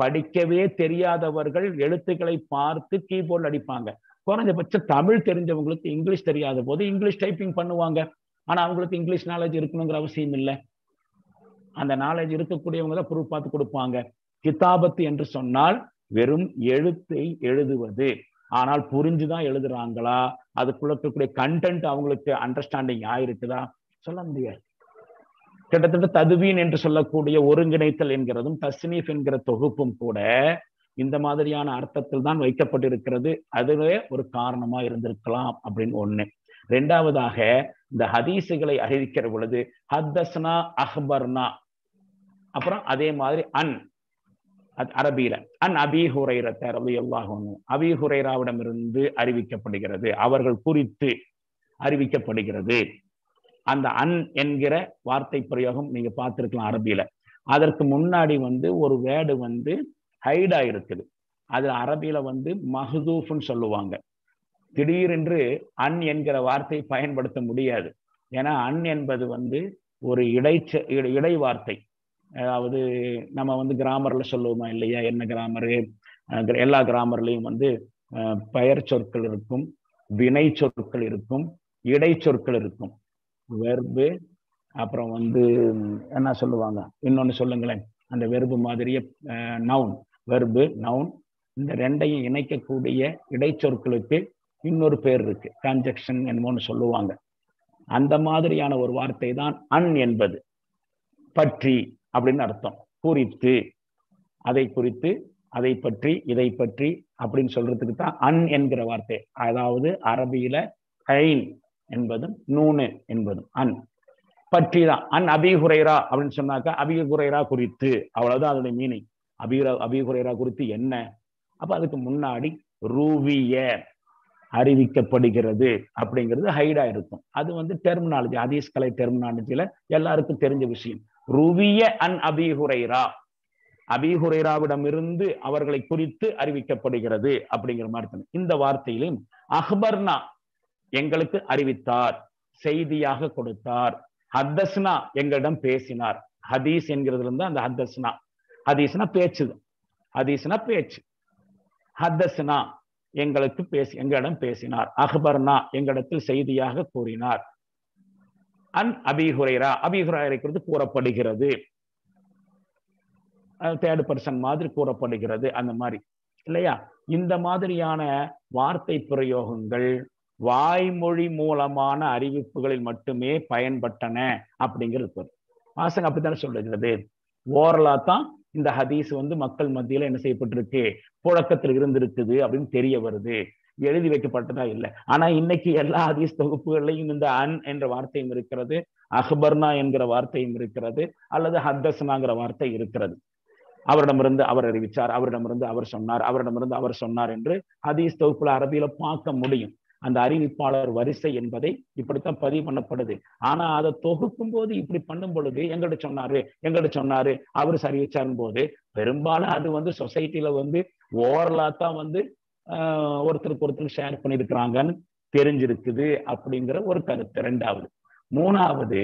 படிக்கவே தெரியாதவர்கள் எழுத்துக்களை பார்த்து கீபோர்டு அடிப்பாங்க. குறைஞ்சபட்சம் தமிழ் தெரிஞ்சவங்களுக்கு இங்கிலீஷ் தெரியாத போது இங்கிலீஷ் டைப்பிங் பண்ணுவாங்க. ஆனா அவங்களுக்கு இங்கிலீஷ் நாலேஜ் இருக்கணுங்கிற அவசியம் இல்லை. அந்த நாலேஜ் இருக்கக்கூடியவங்க தான் ப்ரூஃப் பார்த்து கொடுப்பாங்க. கிதாபத்து என்று சொன்னால் வெறும் எழுத்தை எழுதுவது. ஆனால் புரிஞ்சுதான் எழுதுறாங்களா? அதுக்குள்ள இருக்கக்கூடிய கண்டென்ட் அவங்களுக்கு அண்டர்ஸ்டாண்டிங் ஆயிருக்குதா? சொல்ல முடியாது. கிட்டத்தட்ட ததுவீன் என்று சொல்லக்கூடிய ஒருங்கிணைத்தல் என்கிறதும் தஸ்னீஃப் என்கிற தொகுப்பும் கூட இந்த மாதிரியான அர்த்தத்தில் தான் வைக்கப்பட்டிருக்கிறது. அதுவே ஒரு காரணமா இருந்திருக்கலாம் அப்படின்னு ஒண்ணு. ரெண்டாவதாக இந்த ஹதீசுகளை அறிவிக்கிற பொழுது ஹத்தஸ்னா அஹ்பர்னா. அப்புறம் அதே மாதிரி அன். அரபியில அன் அபி ஹுரைரத்த ரவி அல்லாஹும் அபி ஹுரைராவிடமிருந்து அறிவிக்கப்படுகிறது. அவர்கள் குறித்து அறிவிக்கப்படுகிறது. அந்த அன் என்கிற வார்த்தை பிரயோகம் நீங்க பார்த்திருக்கலாம் அரபியில. அதற்கு முன்னாடி வந்து ஒரு வேர்டு வந்து ஹைடா இருக்குது அது அரபியில வந்து மஹதூஃப்னு சொல்லுவாங்க. திடீரென்று அன் என்கிற வார்த்தை பயன்படுத்த முடியாது. ஏன்னா அன் என்பது வந்து ஒரு இடைச்ச இடை வார்த்தை அதாவது நம்ம வந்து கிராமர்ல சொல்லுவோமா இல்லையா? என்ன கிராமரு? எல்லா கிராமர்லையும் வந்து பெயர் சொற்கள் இருக்கும் வினை சொற்கள் இருக்கும் இடை சொற்கள் இருக்கும். வெர்பு அப்புறம் வந்து என்ன சொல்லுவாங்க? இன்னொன்னு சொல்லுங்களேன். அந்த வெர்பு மாதிரியே நவுன் வெர்பு நவுன் இந்த ரெண்டையும் இணைக்கக்கூடிய இடைச்சொற்களுக்கு இன்னொரு பேர் இருக்கு. டிரான்சாக்ஷன் என்னமோன்னு சொல்லுவாங்க. அந்த மாதிரியான ஒரு வார்த்தை தான் அன் என்பது. பற்றி அப்படின்னு அர்த்தம். குறித்து. அதை குறித்து அதை பற்றி இதை பற்றி அப்படின்னு சொல்றதுக்கு தான் அன் என்கிற வார்த்தை. அதாவது அரபியில ஐன் என்பதும் நூனு என்பதும் அன். பற்றி தான் அன் அபிகுரைரா அப்படின்னு சொன்னாக்கா அபிகுரைரா குறித்து. அவ்வளவுதான் அதோட மீனிங் அபிகுரா அபிகுரைரா குறித்து என்ன? அப்ப அதுக்கு முன்னாடி ரூவிய. அறிவிக்கப்படுகிறது அப்படிங்கிறது ஹைடா இருக்கும். அது வந்து டெர்மினாலஜி அதீஸ் கலை டெர்மினாலஜியில எல்லாருக்கும் தெரிஞ்ச விஷயம். ருவிய அன் அபிஹுரைரா அபிஹுரைராவிடம் இருந்து அவர்களை குறித்து அறிவிக்கப்படுகிறது அப்படிங்கிற மாதிரி இந்த வார்த்தையிலும் அஹ்பர்னா எங்களுக்கு அறிவித்தார் செய்தியாக கொடுத்தார். ஹத்தஸ்னா எங்களிடம் பேசினார். ஹதீஸ் என்கிறதுல இருந்து அந்த ஹத்தஸ்னா. ஹதீஸ்னா பேச்சு ஹதீஸ்னா பேச்சு. ஹத்தஸ்னா எங்களுக்கு பேசி எங்களிடம் பேசினார். அக்பர்னா எங்களிடத்தில் செய்தியாக கூறினார். அன் அபிஹுரைரா அபிஹுரைரை குறித்து கூறப்படுகிறது. தேர்ட் பர்சன் மாதிரி கூறப்படுகிறது. அந்த மாதிரி. இல்லையா? இந்த மாதிரியான வார்த்தை பிரயோகங்கள் வாய்மொழி மூலமான அறிவிப்புகளில் மட்டுமே பயன்பட்டன அப்படிங்கிறது பாசங்க அப்படித்தானே சொல்லுகிறது? ஓரலா தான் இந்த ஹதீஸ் வந்து மக்கள் மத்தியில என்ன செய்யப்பட்டிருக்கு? புழக்கத்தில் இருந்திருக்குது அப்படின்னு தெரிய வருது. எழுதி வைக்கப்பட்டதா இல்லை. ஆனா இன்னைக்கு எல்லா ஹதீஸ் தொகுப்புகள்லையும் இந்த அன் என்ற வார்த்தையும் இருக்கிறது அஹ்பர்னா என்கிற வார்த்தையும் இருக்கிறது அல்லது ஹத்தஸ்னாங்கிற வார்த்தை இருக்கிறது. அவரிடமிருந்து அவர் அறிவிச்சார் அவரிடமிருந்து அவர் சொன்னார் அவரிடமிருந்து அவர் சொன்னார் என்று ஹதீஸ் தொகுப்புல அரபியில பார்க்க முடியும். அந்த அறிவிப்பாளர் வரிசை என்பதை இப்படித்தான் பதிவு பண்ணப்படுது. ஆனா அதை தொகுக்கும் போது இப்படி பண்ணும் பொழுது எங்கிட்ட சொன்னாரு எங்கிட்ட சொன்னாரு அவர் அறிவிச்சாரும் போது பெரும்பாலும் அது வந்து சொசைட்டில வந்து ஓரலா தான் வந்து ஒருத்தருக்கு ஒருத்தர் ஷேர் பண்ணியிருக்கிறாங்கன்னு தெரிஞ்சிருக்குது அப்படிங்கிற ஒரு கருத்து ரெண்டாவது. மூணாவது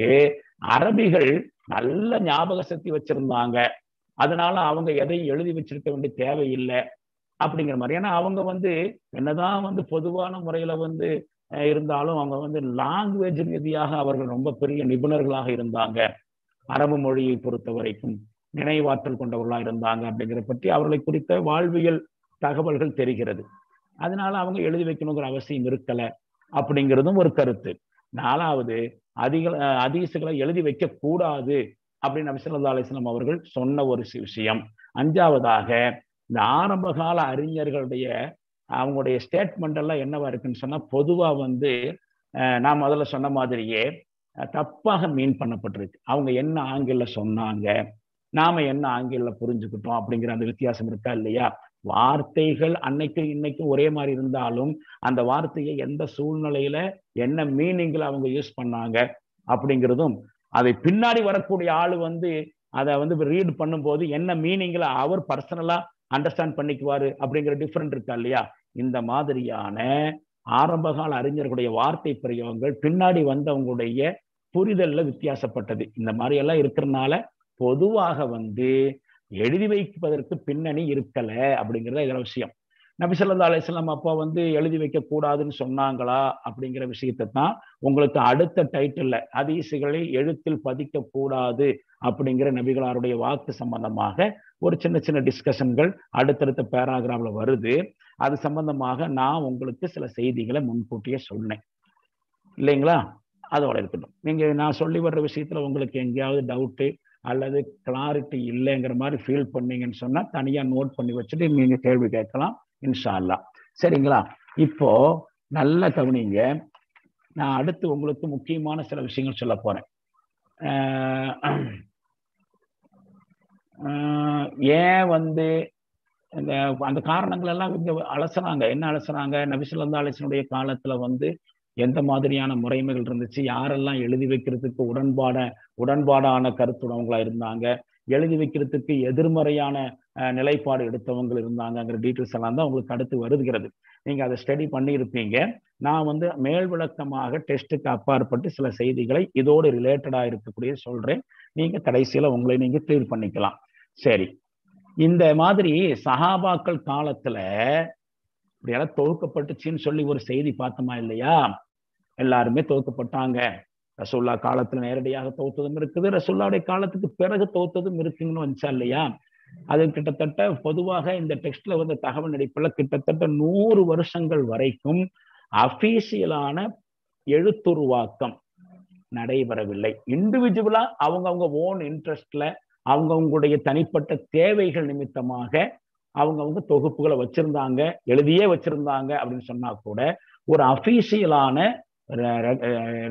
அரபிகள் நல்ல ஞாபக சக்தி வச்சிருந்தாங்க. அதனால அவங்க எதையும் எழுதி வச்சிருக்க வேண்டிய தேவையில்லை. அப்படிங்கிற மாதிரி. ஏன்னா அவங்க வந்து என்னதான் வந்து பொதுவான முறையில வந்து இருந்தாலும் அவங்க வந்து லாங்குவேஜ் ரீதியாக அவர்கள் ரொம்ப பெரிய நிபுணர்களாக இருந்தாங்க. அரபு மொழியை பொறுத்த வரைக்கும் நினைவாற்றல் கொண்டவர்களாக இருந்தாங்க அப்படிங்கிற பற்றி அவர்களை குறித்த வாழ்வியல் தகவல்கள் தெரிகிறது. அதனால அவங்க எழுதி வைக்கணுங்கிற அவசியம் இருக்கல அப்படிங்கிறதும் ஒரு கருத்து. நாலாவது அதிக அதீசுகளை எழுதி வைக்க கூடாது அப்படின்னு நபிசல்லா அலிஸ்லாம் அவர்கள் சொன்ன ஒரு விஷயம். அஞ்சாவதாக இந்த ஆரம்ப கால அறிஞர்களுடைய அவங்களுடைய ஸ்டேட்மெண்ட் எல்லாம் என்னவா இருக்குன்னு சொன்னா பொதுவா வந்து நான் முதல்ல சொன்ன மாதிரியே தப்பாக மீன் பண்ணப்பட்டிருக்கு. அவங்க என்ன ஆங்கில சொன்னாங்க நாம என்ன ஆங்கில புரிஞ்சுக்கிட்டோம் அப்படிங்கிற அந்த வித்தியாசம் இருக்கா இல்லையா? வார்த்தைகள் அன்னைக்கும் இன்னைக்கும் ஒரே மாதிரி இருந்தாலும் அந்த வார்த்தையை எந்த சூழ்நிலையில என்ன மீனிங்ல அவங்க யூஸ் பண்ணாங்க அப்படிங்கிறதும் அதை பின்னாடி வரக்கூடிய ஆள் வந்து அதை வந்து ரீட் பண்ணும்போது என்ன மீனிங்ல அவர் பர்சனலா அண்டர்ஸ்டாண்ட் பண்ணிக்குவாரு அப்படிங்கிற டிஃப்ரெண்ட் இருக்கா இல்லையா? இந்த மாதிரியான ஆரம்பகால அறிஞர்களுடைய வார்த்தை பிரயோகங்கள் பின்னாடி வந்தவங்களுடைய புரிதல்ல வித்தியாசப்பட்டது. இந்த மாதிரி எல்லாம் இருக்கிறதுனால பொதுவாக வந்து எழுதி வைப்பதற்கு பின்னணி இருக்கல அப்படிங்கிறத இதில் விஷயம். நபி சொல்லா அலிஸ்லாம் அப்பா வந்து எழுதி வைக்க கூடாதுன்னு சொன்னாங்களா அப்படிங்கிற விஷயத்தை தான் உங்களுக்கு அடுத்த டைட்டில் ஹதீசுகளை எழுத்தில் பதிக்க கூடாது அப்படிங்கிற நபிகளாருடைய வாக்கு சம்பந்தமாக ஒரு சின்ன சின்ன டிஸ்கஷன்கள் அடுத்தடுத்த பேராகிராஃப்ல வருது. அது சம்பந்தமாக நான் உங்களுக்கு சில செய்திகளை முன்கூட்டியே சொன்னேன். இல்லைங்களா? அதோட இருக்கட்டும். நீங்க நான் சொல்லி வர்ற விஷயத்துல உங்களுக்கு எங்கேயாவது டவுட்டு அல்லது கிளாரிட்டி இல்லைங்கிற மாதிரி ஃபீல் பண்ணீங்கன்னு சொன்னா தனியா நோட் பண்ணி வச்சுட்டு நீங்க கேள்வி கேட்கலாம் இன்ஷால்லா சரிங்களா? இப்போ நல்ல கவனிங்க. நான் அடுத்து உங்களுக்கு முக்கியமான சில விஷயங்கள் சொல்ல போறேன். ஏன் வந்து இந்த அந்த காரணங்கள் எல்லாம் கொஞ்சம் அலசுறாங்க? என்ன அலசுறாங்க? நபிசுல்லா அலிசனுடைய காலத்துல வந்து எந்த மாதிரியான முறைமைகள் இருந்துச்சு? யாரெல்லாம் எழுதி வைக்கிறதுக்கு உடன்பாட உடன்பாடான கருத்துடவங்களா இருந்தாங்க? எழுதி வைக்கிறதுக்கு எதிர்மறையான நிலைப்பாடு எடுத்தவங்க இருந்தாங்கிற டீட்டெயில்ஸ் எல்லாம் தான் உங்களுக்கு அடுத்து வருதுகிறது நீங்க அதை ஸ்டடி பண்ணியிருப்பீங்க. நான் வந்து மேல் விளக்கமாக டெஸ்ட்டுக்கு அப்பாற்பட்டு சில செய்திகளை இதோடு ரிலேட்டடாக இருக்கக்கூடிய சொல்றேன். நீங்க கடைசியில உங்களை நீங்க கிளியர் பண்ணிக்கலாம். சரி. இந்த மாதிரி சஹாபாக்கள் காலத்துல இப்படியெல்லாம் தொகுக்கப்பட்டுச்சுன்னு சொல்லி ஒரு செய்தி பார்த்தோமா இல்லையா? எல்லாருமே தொகுக்கப்பட்டாங்க. ரசோல்லா காலத்துல நேரடியாக தோத்ததும் இருக்குது. ரசோல்லாவுடைய காலத்துக்கு பிறகு தோத்ததும் இருக்குன்னு வந்துச்சா இல்லையா? அது கிட்டத்தட்ட பொதுவாக இந்த டெக்ஸ்ட்ல வந்த தகவல் அடிப்பில் கிட்டத்தட்ட நூறு வருஷங்கள் வரைக்கும் அபிஷியலான எழுத்துருவாக்கம் நடைபெறவில்லை. இண்டிவிஜுவலா அவங்கவுங்க ஓன் இன்ட்ரெஸ்ட்ல அவங்கவுங்களுடைய தனிப்பட்ட தேவைகள் நிமித்தமாக அவங்கவுங்க தொகுப்புகளை வச்சிருந்தாங்க எழுதியே வச்சிருந்தாங்க அப்படின்னு சொன்னா கூட ஒரு அஃபீஷியலான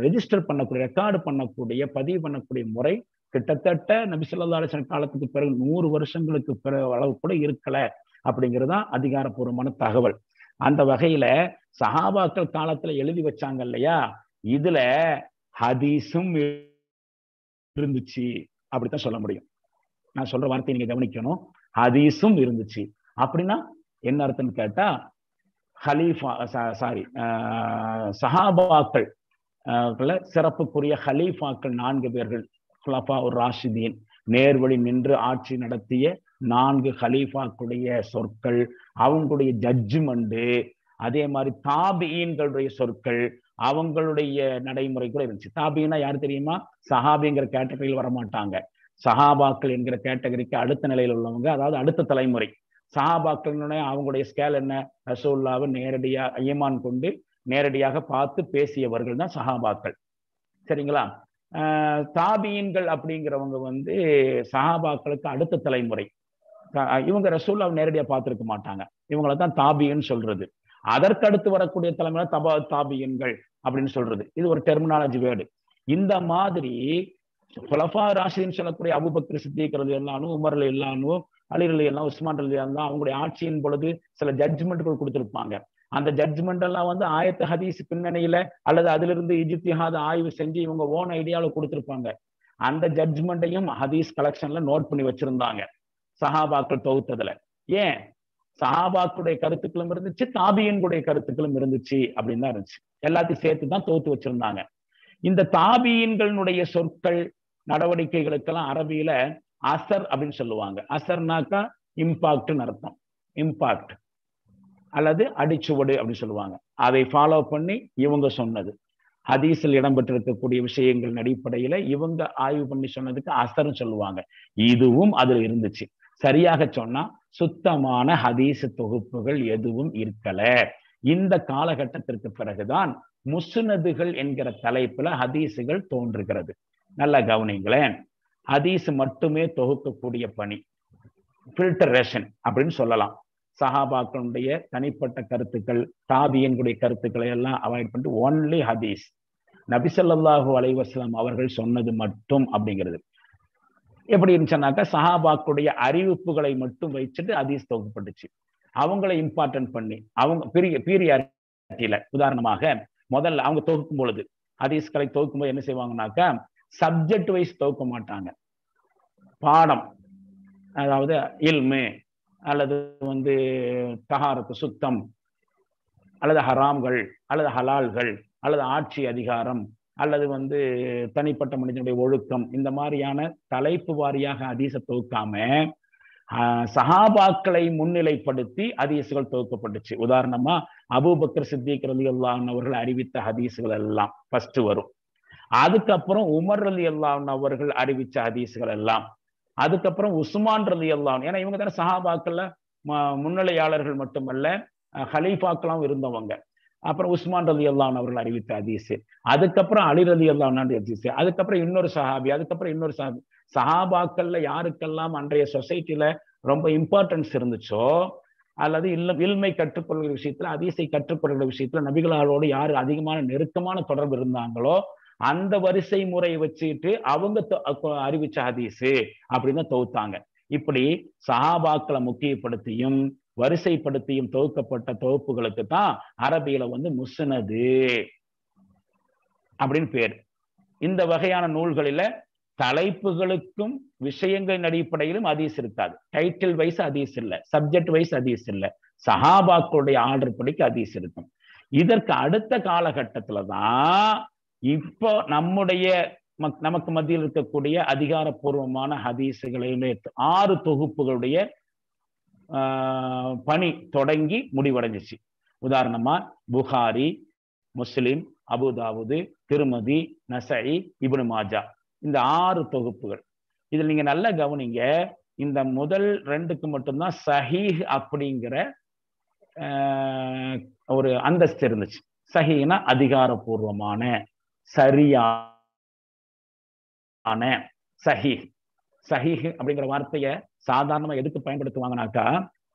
ரெஜிஸ்டர் பண்ணக்கூடிய ரெக்கார்டு பண்ணக்கூடிய பதிவு பண்ணக்கூடிய முறை கிட்டத்தட்ட நபிசல்லா காலத்துக்கு பிறகு நூறு வருஷங்களுக்கு பிறகு அளவு கூட இருக்கல அப்படிங்கிறது தான் அதிகாரப்பூர்வமான தகவல். அந்த வகையில சஹாபாக்கள் காலத்துல எழுதி வச்சாங்க இல்லையா? இதுல ஹதீஸும் இருந்துச்சு அப்படித்தான் சொல்ல முடியும். நான் சொல்ற வார்த்தையை நீங்க கவனிக்கணும். ஹதீஸும் இருந்துச்சு. அப்படின்னா என்ன அர்த்தம்னு கேட்டா ஹலீஃபா சாரி சஹாபாக்கள் சிறப்புக்குரிய ஹலீஃபாக்கள் நான்கு பேர்கள் ஹுலஃபா ஒரு ராஷிதீன் நேர்வழி நின்று ஆட்சி நடத்திய நான்கு ஹலீஃபாக்களுடைய சொற்கள் அவங்களுடைய ஜட்ஜ்மெண்ட் அதே மாதிரி தாபியன்களுடைய சொற்கள் அவங்களுடைய நடைமுறை கூட இருந்துச்சு. தாபின்னா யார் தெரியுமா? சஹாபிங்கிற கேட்டகரியில் வரமாட்டாங்க. சஹாபாக்கள் என்கிற கேட்டகரிக்கு அடுத்த நிலையில் உள்ளவங்க அதாவது அடுத்த தலைமுறை. சஹாபாக்கள் அவங்களுடைய ஸ்கேல் என்ன? ரசோல்லாவை நேரடியாக ஐயமான் கொண்டு நேரடியாக பார்த்து பேசியவர்கள் தான் சஹாபாக்கள். சரிங்களா? தாபியன்கள் அப்படிங்கிறவங்க வந்து சஹாபாக்களுக்கு அடுத்த தலைமுறை. இவங்க ரசூல்லாவை நேரடியாக பார்த்துருக்க மாட்டாங்க. இவங்கள தான் தாபியன்னு சொல்றது. அதற்கடுத்து வரக்கூடிய தலைமுறை தபா தாபியன்கள் அப்படின்னு சொல்றது. இது ஒரு டெர்மினாலஜி வேர்டு இந்த மாதிரி ஹுலஃபா ராஷின்னு சொல்லக்கூடிய அபுபக்ர் சித்திக்கிறது எல்லாரும் உமர்ல எல்லாரும் அலிரலி எல்லாம் உஸ்மான் அலி எல்லாம் அவங்களுடைய ஆட்சியின் பொழுது சில ஜட்ஜ்மெண்ட்கள் கொடுத்திருப்பாங்க. அந்த ஜட்ஜ்மெண்ட் எல்லாம் வந்து ஆயத்த ஹதீஸ் பின்னணியில அல்லது அதிலிருந்து இஜித்திஹாத ஆய்வு செஞ்சு இவங்க ஓன் ஐடியாவில் கொடுத்திருப்பாங்க. அந்த ஜட்ஜ்மெண்ட்டையும் ஹதீஸ் கலெக்ஷன்ல நோட் பண்ணி வச்சிருந்தாங்க. சஹாபாக்கள் தொகுத்ததுல. ஏன்? சஹாபாக்களுடைய கருத்துக்களும் இருந்துச்சு தாபியன்களுடைய கருத்துக்களும் இருந்துச்சு அப்படின்னு தான் இருந்துச்சு. எல்லாத்தையும் சேர்த்து தான் தொகுத்து வச்சிருந்தாங்க. இந்த தாபியன்களுடைய சொற்கள் நடவடிக்கைகளுக்கெல்லாம் அரபியில அசர் அப்படின்னு சொல்லுவாங்க. அசர்னாக்கா இம்பாக்ட்னு அர்த்தம். இம்பாக்ட். அல்லது அடிச்சுவடு அப்படின்னு சொல்லுவாங்க. அதை ஃபாலோ பண்ணி இவங்க சொன்னது. ஹதீஸில் இடம்பெற்றிருக்கக்கூடிய விஷயங்களின் அடிப்படையில இவங்க ஆய்வு பண்ணி சொன்னதுக்கு அசர்னு சொல்லுவாங்க. இதுவும் அதுல இருந்துச்சு. சரியாக சொன்னா சுத்தமான ஹதீஸ் தொகுப்புகள் எதுவும் இருக்கல. இந்த காலகட்டத்திற்கு பிறகுதான் முசுனதுகள் என்கிற தலைப்புல ஹதீஸுகள் தோன்றுகிறது. நல்லா கவனிங்களேன். ஹதீஸ் மட்டுமே தொகுக்கக்கூடிய பணி. ஃபில்டரேஷன் அப்படின்னு சொல்லலாம். சஹாபாக்களுடைய தனிப்பட்ட கருத்துக்கள் தாபியன்களுடைய கருத்துக்களை எல்லாம் அவாய்ட் பண்ணிட்டு ஒன்லி ஹதீஸ். நபிசல்லாஹூ அலைவாஸ்லாம் அவர்கள் சொன்னது மட்டும் அப்படிங்கிறது. எப்படி இருந்துச்சுனாக்கா சஹாபாக்களுடைய அறிவிப்புகளை மட்டும் வச்சுட்டு ஹதீஸ் தொகுப்பட்டுச்சு அவங்கள இம்பார்ட்டன்ட் பண்ணி அவங்க பெரிய பீரியாரிட்டியில உதாரணமாக முதல்ல அவங்க தொகுக்கும் பொழுது ஹதீஸ்களை தொகுக்கும் போது என்ன செய்வாங்கனாக்கா சப்ஜெக்ட் வைஸ் துவக்க மாட்டாங்க. பாடம் அதாவது இல்மு அல்லது வந்து தகாரத்து சுத்தம் அல்லது ஹராம்கள் அல்லது ஹலால்கள் அல்லது ஆட்சி அதிகாரம் அல்லது வந்து தனிப்பட்ட மனிதனுடைய ஒழுக்கம் இந்த மாதிரியான தலைப்பு வாரியாக அதீச தொகுக்காம சஹாபாக்களை முன்னிலைப்படுத்தி அதீசுகள் தொகுக்கப்பட்டுச்சு உதாரணமா அபுபக்கர் சித்திக் ரலி அல்லான் அவர்கள் அறிவித்த ஹதீசுகள் எல்லாம் ஃபர்ஸ்ட் வரும். அதுக்கப்புறம் உமர் அலி அல்லான் அவர்கள் அறிவிச்ச ஹதீஸ்கள் எல்லாம். அதுக்கப்புறம் உஸ்மான் ரலி அல்லான் ஏன்னா இவங்க தானே சஹாபாக்கள்ல முன்னிலையாளர்கள் மட்டுமல்ல ஹலீஃபாக்கெல்லாம் இருந்தவங்க. அப்புறம் உஸ்மான் ரலி அல்லான் அவர்கள் அறிவித்த ஹதீஸ். அதுக்கப்புறம் அலி ரலி அல்லான் ஹதீஸ். அதுக்கப்புறம் இன்னொரு சஹாபி அதுக்கப்புறம் இன்னொரு சஹாபி. சஹாபாக்கள்ல யாருக்கெல்லாம் அன்றைய சொசைட்டில ரொம்ப இம்பார்ட்டன்ஸ் இருந்துச்சோ அல்லது இல்ல இல்மை கற்றுக்கொள்கிற விஷயத்துல அதிசை கற்றுக்கொள்கிற விஷயத்துல நபிகளாரோடு யார் அதிகமான நெருக்கமான தொடர்பு இருந்தாங்களோ அந்த வரிசை முறையை வச்சுட்டு அவங்க அறிவிச்ச ஹதீஸு அப்படின்னு தொகுத்தாங்க. இப்படி சஹாபாக்களை முக்கியப்படுத்தியும் வரிசைப்படுத்தியும் தொகுக்கப்பட்ட தொகுப்புகளுக்கு தான் அரபியில வந்து முசுனது அப்படின்னு பேர். இந்த வகையான நூல்களில தலைப்புகளுக்கும் விஷயங்களின் அடிப்படையிலும் அதீஸ் இருக்காது. டைட்டில் வைஸ் அதீஸ் இல்ல சப்ஜெக்ட் வைஸ் அதீஸ் இல்ல. சஹாபாக்களுடைய ஆர்டர் படிக்கு அதீஸ் இருக்கும். இதற்கு அடுத்த காலகட்டத்துல தான் இப்போ நம்முடைய நமக்கு மத்தியில் இருக்கக்கூடிய அதிகாரப்பூர்வமான ஹதீஸுகளையுமே ஆறு தொகுப்புகளுடைய பணி தொடங்கி முடிவடைஞ்சிச்சு. உதாரணமா புகாரி முஸ்லிம் அபுதாவுது திருமதி நசை இபுனு மாஜா. இந்த ஆறு தொகுப்புகள். இதில் நீங்க நல்லா கவனிங்க இந்த முதல் ரெண்டுக்கு மட்டும்தான் சஹீஹ் அப்படிங்கிற ஒரு அந்தஸ்து இருந்துச்சு. சஹீனா அதிகாரப்பூர்வமான சரியான சஹி. சஹி அப்படிங்கிற வார்த்தையை சாதாரணமா எதுக்கு பயன்படுத்துவாங்கனாக்கா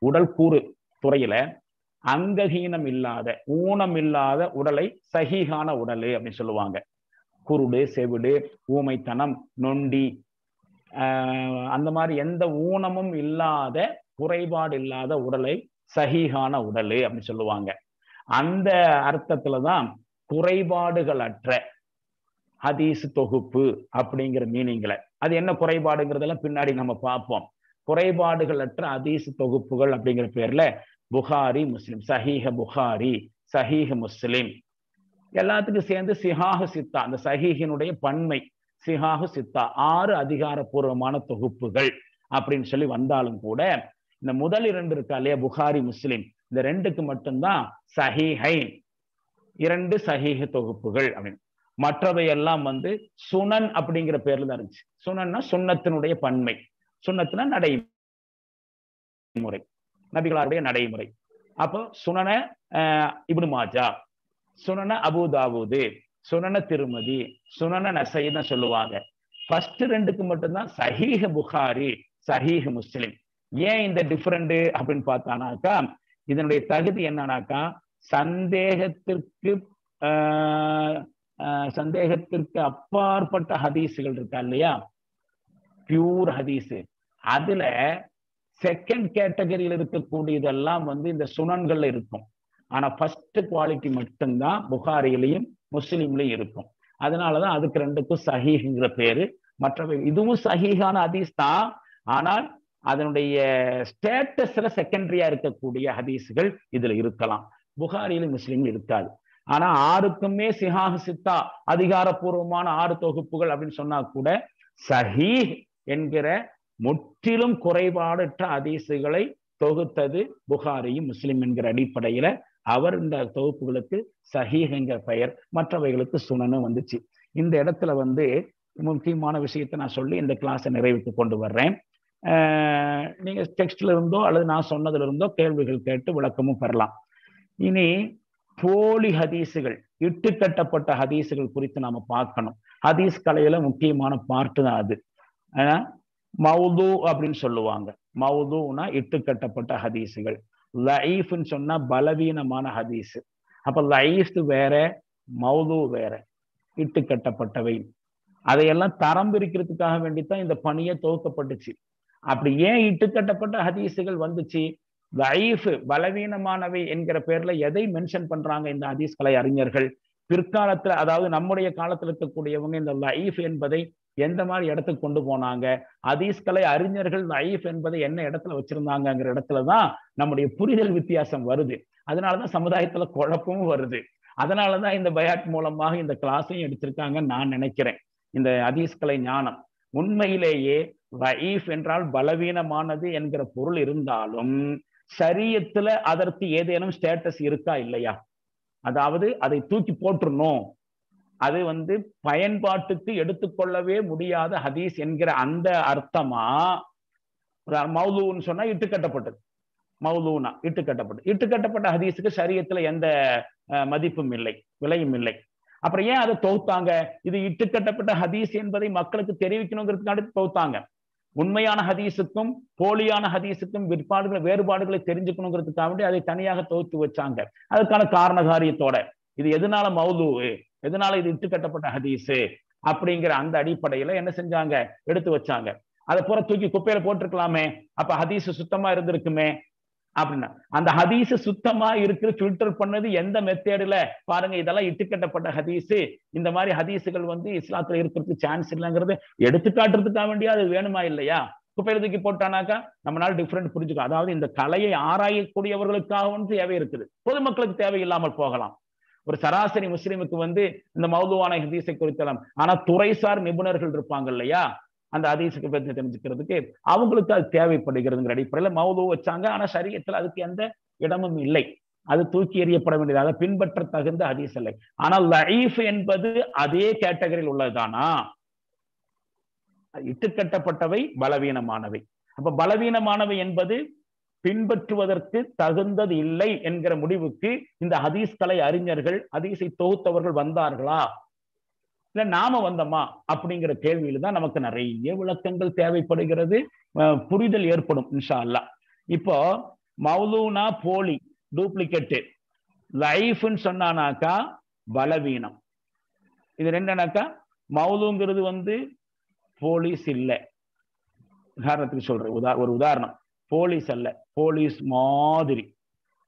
உடல் கூறு துறையில அங்கஹீனம் இல்லாத ஊனம் இல்லாத உடலை சகிகான உடல் அப்படின்னு சொல்லுவாங்க. குருடு செவிடு ஊமைத்தனம் நொண்டி அந்த மாதிரி எந்த ஊனமும் இல்லாத குறைபாடு இல்லாத உடலை சஹீகான உடல் அப்படின்னு சொல்லுவாங்க. அந்த அர்த்தத்துலதான் குறைபாடுகள் அற்ற ஹதீஸ் தொகுப்பு அப்படிங்கிற மீனிங்ல அது என்ன குறைபாடுங்கிறதெல்லாம் பின்னாடி நம்ம பார்ப்போம். குறைபாடுகள் அற்ற ஹதீஸ் தொகுப்புகள் அப்படிங்கிற பேர்ல புகாரி முஸ்லிம். சஹீஹ புகாரி சஹீஹ முஸ்லிம். எல்லாத்துக்கும் சேர்ந்து சிஹாஹு சித்தா அந்த சஹீஹினுடைய பன்மை சிஹாஹு சித்தா ஆறு அதிகாரப்பூர்வமான தொகுப்புகள் அப்படின்னு சொல்லி வந்தாலும் கூட இந்த முதல் இரண்டு இருக்கா இல்லையா? புகாரி முஸ்லிம். இந்த ரெண்டுக்கு மட்டும்தான் சஹீஹை இரண்டு சஹீஹ தொகுப்புகள் அப்படின்னு. மற்றவை எல்லாம் வந்து சுனன் அப்படிங்கிற பேர்ல தான் இருந்துச்சு. சுனன்னா சுண்ணத்தினுடைய பன்மை. சுண்ணத்துனா நடைமுறை. நபிகளாருடைய நடைமுறை. அப்போ சுனன இப்னு மாஜா சுனன அபுதாபுது சுனன திருமதி சுனன நசைன்னு சொல்லுவாங்க. ஃபர்ஸ்ட் ரெண்டுக்கு மட்டும்தான் சஹீஹ புகாரி சஹீஹ் முஸ்லிம். ஏன் இந்த டிஃப்ரெண்ட் அப்படின்னு பார்த்தானாக்கா இதனுடைய தகுதி என்னன்னாக்கா சந்தேகத்திற்கு சந்தேகத்திற்கு அப்பாற்பட்ட ஹதீஸுகள் இருக்கா இல்லையா? பியூர் ஹதீஸு அதுல செகண்ட் கேட்டகரியில் இருக்கக்கூடியதெல்லாம் வந்து இந்த சுனன்கள்ல இருக்கும். ஆனா ஃபர்ஸ்ட் குவாலிட்டி மட்டும்தான் புகாரிலையும் முஸ்லீம்லையும் இருக்கும். அதனாலதான் அதுக்கு ரெண்டுக்கும் சஹீஹ்ங்கிற பேரு. மற்றவை இதுவும் சஹீஹான ஹதீஸ் தான். ஆனால் அதனுடைய ஸ்டேட்டஸ்ல செகண்டரியா இருக்கக்கூடிய ஹதீஸுகள் இதுல இருக்கலாம். புகாரியிலும் முஸ்லீம் இருக்காது. ஆனா ஆறுக்குமே சிஹாஹ் சித்தா அதிகாரப்பூர்வமான ஆறு தொகுப்புகள் அப்படின்னு சொன்னா கூட சஹீஹ் என்கிற முற்றிலும் குறைபாடற்ற அதிசுகளை தொகுத்தது புகாரியும் முஸ்லிம் என்கிற அடிப்படையில அவர் இந்த தொகுப்புகளுக்கு சஹீஹ் என்கிற பெயர் மற்றவைகளுக்கு சுனனும் வந்துச்சு. இந்த இடத்துல வந்து முக்கியமான விஷயத்தை நான் சொல்லி இந்த கிளாஸை நிறைவுக்கு கொண்டு வர்றேன். நீங்க டெக்ஸ்ட்ல இருந்தோ அல்லது நான் சொன்னதுல இருந்தோ கேள்விகள் கேட்டு விளக்கமும் பெறலாம். இனி போலி ஹதீஸுகள் இட்டுக்கட்டப்பட்ட ஹதீஸுகள் குறித்து நாம பார்க்கணும். ஹதீஸ் கலையில முக்கியமான பார்ட்டு தான் அது. மவுது அப்படின்னு சொல்லுவாங்க. மவுதுனா இட்டுக்கட்டப்பட்ட ஹதீஸுகள் லைஃப்னு சொன்னா பலவீனமான ஹதீஸ் அப்ப லைஃப் வேற மவுது வேற. இட்டு கட்டப்பட்டவை. அதையெல்லாம் தரம் பிரிக்கிறதுக்காக வேண்டித்தான் இந்த பணியை துவக்கப்பட்டுச்சு. அப்படி ஏன் இட்டுக்கட்டப்பட்ட ஹதீஸுகள் வந்துச்சு? லைஃப் பலவீனமானவை என்கிற பேர்ல எதை மென்ஷன் பண்றாங்க இந்த ஹதீஸ் கலை அறிஞர்கள்? பிற்காலத்துல அதாவது நம்முடைய காலத்துல இருக்கக்கூடியவங்க இந்த லைஃப் என்பதை எந்த மாதிரி இடத்துக்கு கொண்டு போனாங்க? அதீஸ்கலை அறிஞர்கள் லைஃப் என்பதை என்ன இடத்துல வச்சிருந்தாங்கிற இடத்துலதான் நம்முடைய புரிதல் வித்தியாசம் வருது. அதனாலதான் சமுதாயத்துல குழப்பமும் வருது. அதனாலதான் இந்த பயாட் மூலமாக இந்த கிளாஸையும் எடுத்திருக்காங்கன்னு நான் நினைக்கிறேன். இந்த அதீஸ்கலை ஞானம். உண்மையிலேயே லைஃப் என்றால் பலவீனமானது என்கிற பொருள் இருந்தாலும் சரியத்துல அதற்கு ஏதேனும் ஸ்டேட்டஸ் இருக்கா இல்லையா? அதாவது அதை தூக்கி போட்டுருணும் அது வந்து பயன்பாட்டுக்கு எடுத்துக்கொள்ளவே முடியாத ஹதீஸ் என்கிற அந்த அர்த்தமா? மௌலூன்னு சொன்னா இட்டுக்கட்டப்பட்டது மௌலூனா இட்டுக்கட்டப்பட்டது இட்டுக்கட்டப்பட்ட ஹதீஸுக்கு சரியத்துல எந்த மதிப்பும் இல்லை விலையும் இல்லை. அப்புறம் ஏன் அதை தொகுத்தாங்க? இது இட்டுக்கட்டப்பட்ட ஹதீஸ் என்பதை மக்களுக்கு தெரிவிக்கணுங்கிறதுக்காக தொகுத்தாங்க. உண்மையான ஹதீஸுக்கும் போலியான ஹதீஸுக்கும் விற்பாடுகளை வேறுபாடுகளை தெரிஞ்சுக்கணுங்கிறதுக்காக வேண்டி அதை தனியாக தொகுத்து வச்சாங்க. அதுக்கான காரண காரியத்தோட இது எதனால மௌது எதனால இது இட்டுக்கட்டப்பட்ட ஹதீஸு அப்படிங்கிற அந்த அடிப்படையில என்ன செஞ்சாங்க? எடுத்து வச்சாங்க. அதை பூரா தூக்கி குப்பையில போட்டிருக்கலாமே. அப்ப ஹதீஸ் சுத்தமா இருந்திருக்குமே. அப்படின்னா அந்த ஹதீஸ் சுத்தமா இருக்கிற ஃபில்டர் பண்ணது எந்த மெத்தேடுல பாருங்க இதெல்லாம் இட்டுக்கட்டப்பட்ட ஹதீஸ். இந்த மாதிரி ஹதீஸுகள் வந்து இஸ்லாத்துல இருக்கிறதுக்கு சான்ஸ் இல்லைங்கிறது எடுத்து காட்டுறதுக்காக வேண்டியா அது வேணுமா இல்லையா? குப்பையில தூக்கி போட்டானாக்கா நம்மளால டிஃப்ரெண்ட் புரிஞ்சுக்கும் அதாவது இந்த கலையை ஆராயக்கூடியவர்களுக்காகவும் தேவை இருக்குது. பொதுமக்களுக்கு தேவை இல்லாமல் போகலாம். ஒரு சராசரி முஸ்லீமுக்கு வந்து இந்த மௌதுவான ஹதீஸை குறித்தலாம். ஆனா துறைசார் நிபுணர்கள் இருப்பாங்க இல்லையா? அந்த ஹதீஸுக்கு பற்றி தெரிஞ்சுக்கிறதுக்கு அவங்களுக்கு அது தேவைப்படுகிறதுங்கிற அடிப்படையில் மௌது வச்சாங்க. ஆனா சரியத்துல அதுக்கு எந்த இடமும் இல்லை. அது தூக்கி எறியப்பட வேண்டியது அதை பின்பற்ற தகுந்த ஹதீஸ் இல்லை. ஆனால் லைஃப் என்பது அதே கேட்டகரியில் உள்ளதுதானா? இட்டுக்கட்டப்பட்டவை பலவீனமானவை. அப்ப பலவீனமானவை என்பது பின்பற்றுவதற்கு தகுந்தது இல்லை என்கிற முடிவுக்கு இந்த ஹதீஸ் கலை அறிஞர்கள் ஹதீஸை தொகுத்தவர்கள் வந்தார்களா? இல்ல நாம வந்தோமா அப்படிங்கிற கேள்வியில தான் நமக்கு நிறைய விளக்கங்கள் தேவைப்படுகிறது. புரிதல் ஏற்படும் இன்ஷா அல்லா இப்போ மௌலூனா போலி டூப்ளிகேட்டு. லைஃப்னு சொன்னானாக்கா பலவீனம். இது என்னன்னாக்கா மௌலுங்கிறது வந்து போலீஸ் இல்லை. உதாரணத்துக்கு சொல்றேன். உதா ஒரு உதாரணம். போலீஸ் அல்ல. போலீஸ் மாதிரி.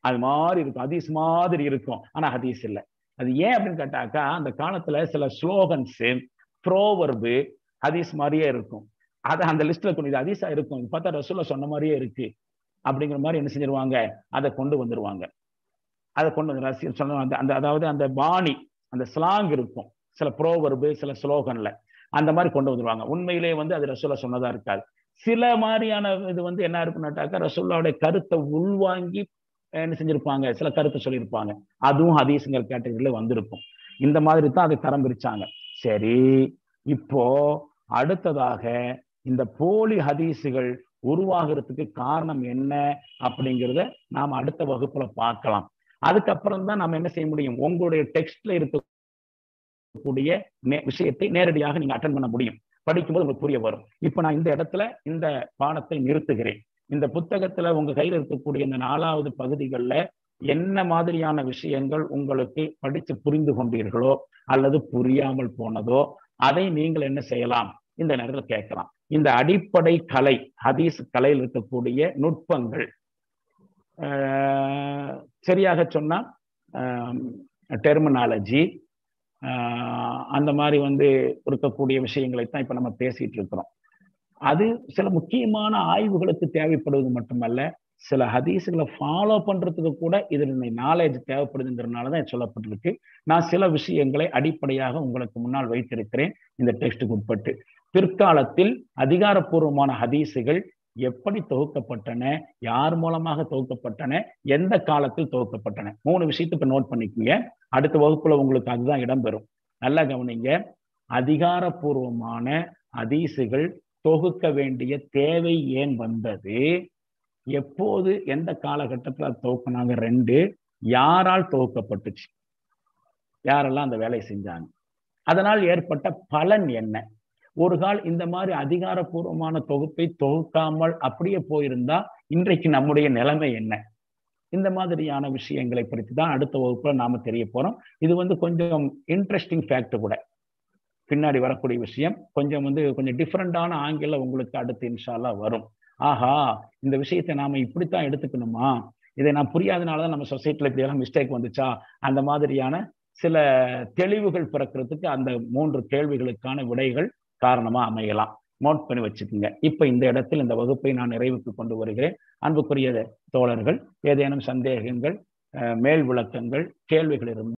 அது மாதிரி இருக்கும். ஹதீஸ் மாதிரி இருக்கும். ஆனா ஹதீஸ் இல்லை. அது ஏன் அப்படின்னு கேட்டாக்கா அந்த காலத்துல சில ஸ்லோகன்ஸ் ப்ரோவர்பு ஹதீஸ் மாதிரியே இருக்கும். அதை அந்த லிஸ்ட்ல கொண்டு ஹதீஸா இருக்கும். பார்த்தா ரசூல சொன்ன மாதிரியே இருக்கு. அப்படிங்கிற மாதிரி என்ன செஞ்சிருவாங்க? அதை கொண்டு வந்துருவாங்க. அதை கொண்டு வந்து ரசிகர் சொன்ன அந்த அந்த அதாவது அந்த பாணி அந்த ஸ்லாங் இருக்கும். சில ப்ரோவர்பு சில ஸ்லோகன்ல. அந்த மாதிரி கொண்டு வந்துருவாங்க. உண்மையிலே வந்து அது ரசூலா சொன்னதா இருக்காது. சில மாதிரியான இது வந்து என்ன இருக்குன்னாட்டாக்கா ரசூல்லாவுடைய கருத்தை உள்வாங்கி என்ன செஞ்சிருப்பாங்க? சில கருத்தை சொல்லியிருப்பாங்க. அதுவும் ஹதீஸுங்கிற கேட்டகரியில வந்திருக்கும். இந்த மாதிரி தான் அதை தரம் பிரிச்சாங்க சரி இப்போ அடுத்ததாக இந்த போலி ஹதீஸுகள் உருவாகிறதுக்கு காரணம் என்ன அப்படிங்கிறத நாம் அடுத்த வகுப்புல பார்க்கலாம். அதுக்கப்புறம் தான் நம்ம என்ன செய்ய முடியும்? உங்களுடைய டெக்ஸ்ட்ல இருக்கக்கூடிய விஷயத்தை நேரடியாக நீங்க அட்டன் பண்ண முடியும். படிக்கும்போது உங்களுக்கு புரிய வரும். இப்ப நான் இந்த இடத்துல இந்த பாடத்தை நிறுத்துகிறேன். இந்த புத்தகத்துல உங்க கையில் இருக்கக்கூடிய இந்த நாலாவது பகுதிகளில் என்ன மாதிரியான விஷயங்கள் உங்களுக்கு படித்து புரிந்து கொண்டீர்களோ அல்லது புரியாமல் போனதோ அதை நீங்கள் என்ன செய்யலாம்? இந்த நேரத்தில் கேட்கலாம். இந்த அடிப்படை கலை ஹதீஸ் கலையில் இருக்கக்கூடிய நுட்பங்கள். சரியாக சொன்னா டெர்மினாலஜி அந்த மாதிரி வந்து இருக்கக்கூடிய விஷயங்களை தான் இப்ப நம்ம பேசிட்டு இருக்கிறோம். அது சில முக்கியமான ஆய்வுகளுக்கு தேவைப்படுவது மட்டுமல்ல சில ஹதீஸுகளை ஃபாலோ பண்றதுக்கு கூட இதில் நாலேஜ் தேவைப்படுதுங்கிறதுனால தான் சொல்லப்பட்டிருக்கு. நான் சில விஷயங்களை அடிப்படையாக உங்களுக்கு முன்னால் வைத்திருக்கிறேன். இந்த டெக்ஸ்டுக்கு உட்பட்டு பிற்காலத்தில் அதிகாரப்பூர்வமான ஹதீஸுகள் எப்படி தொகுக்கப்பட்டன யார் மூலமாக தொகுக்கப்பட்டன எந்த காலத்தில் தொகுக்கப்பட்டன மூணு விஷயத்தை நோட் பண்ணிக்கோங்க. அடுத்த வகுப்புல உங்களுக்கு அதுதான் இடம்பெறும் நல்லா கவனிங்க. அதிகாரப்பூர்வமான ஹதீஸுகள் தொகுக்க வேண்டிய தேவை ஏன் வந்தது? எப்போது எந்த காலகட்டத்தில் அது தொகுக்கினாங்க ரெண்டு யாரால் தொகுக்கப்பட்டுச்சு? யாரெல்லாம் அந்த வேலையை செஞ்சாங்க? அதனால் ஏற்பட்ட பலன் என்ன? ஒரு கால் இந்த மாதிரி அதிகாரப்பூர்வமான தொகுப்பை தொகுக்காமல் அப்படியே போயிருந்தா இன்றைக்கு நம்முடைய நிலைமை என்ன? இந்த மாதிரியான விஷயங்களை பற்றி தான் அடுத்த வகுப்புல நாம தெரிய போறோம். இது வந்து கொஞ்சம் இன்ட்ரெஸ்டிங் ஃபேக்ட் கூட. பின்னாடி வரக்கூடிய விஷயம் கொஞ்சம் வந்து கொஞ்சம் டிஃப்ரெண்டான ஆங்கிள் உங்களுக்கு அடுத்து இன்ஷாலா வரும். ஆஹா இந்த விஷயத்தை நாம இப்படித்தான் எடுத்துக்கணுமா? இதை நான் புரியாதனாலதான் நம்ம சொசைட்டில இப்படி எல்லாம் மிஸ்டேக் வந்துச்சா? அந்த மாதிரியான சில தெளிவுகள் பிறக்கிறதுக்கு அந்த மூன்று கேள்விகளுக்கான விடைகள் காரணமா அமையலாம். நோட் பண்ணி வச்சுக்கோங்க. இப்ப இந்த இடத்தில் இந்த வகுப்பை நான் நிறைவுக்கு கொண்டு வருகிறேன். அன்புக்குரிய தோழர்கள் ஏதேனும் சந்தேகங்கள் மேல் விளக்கங்கள் கேள்விகள் இருந்து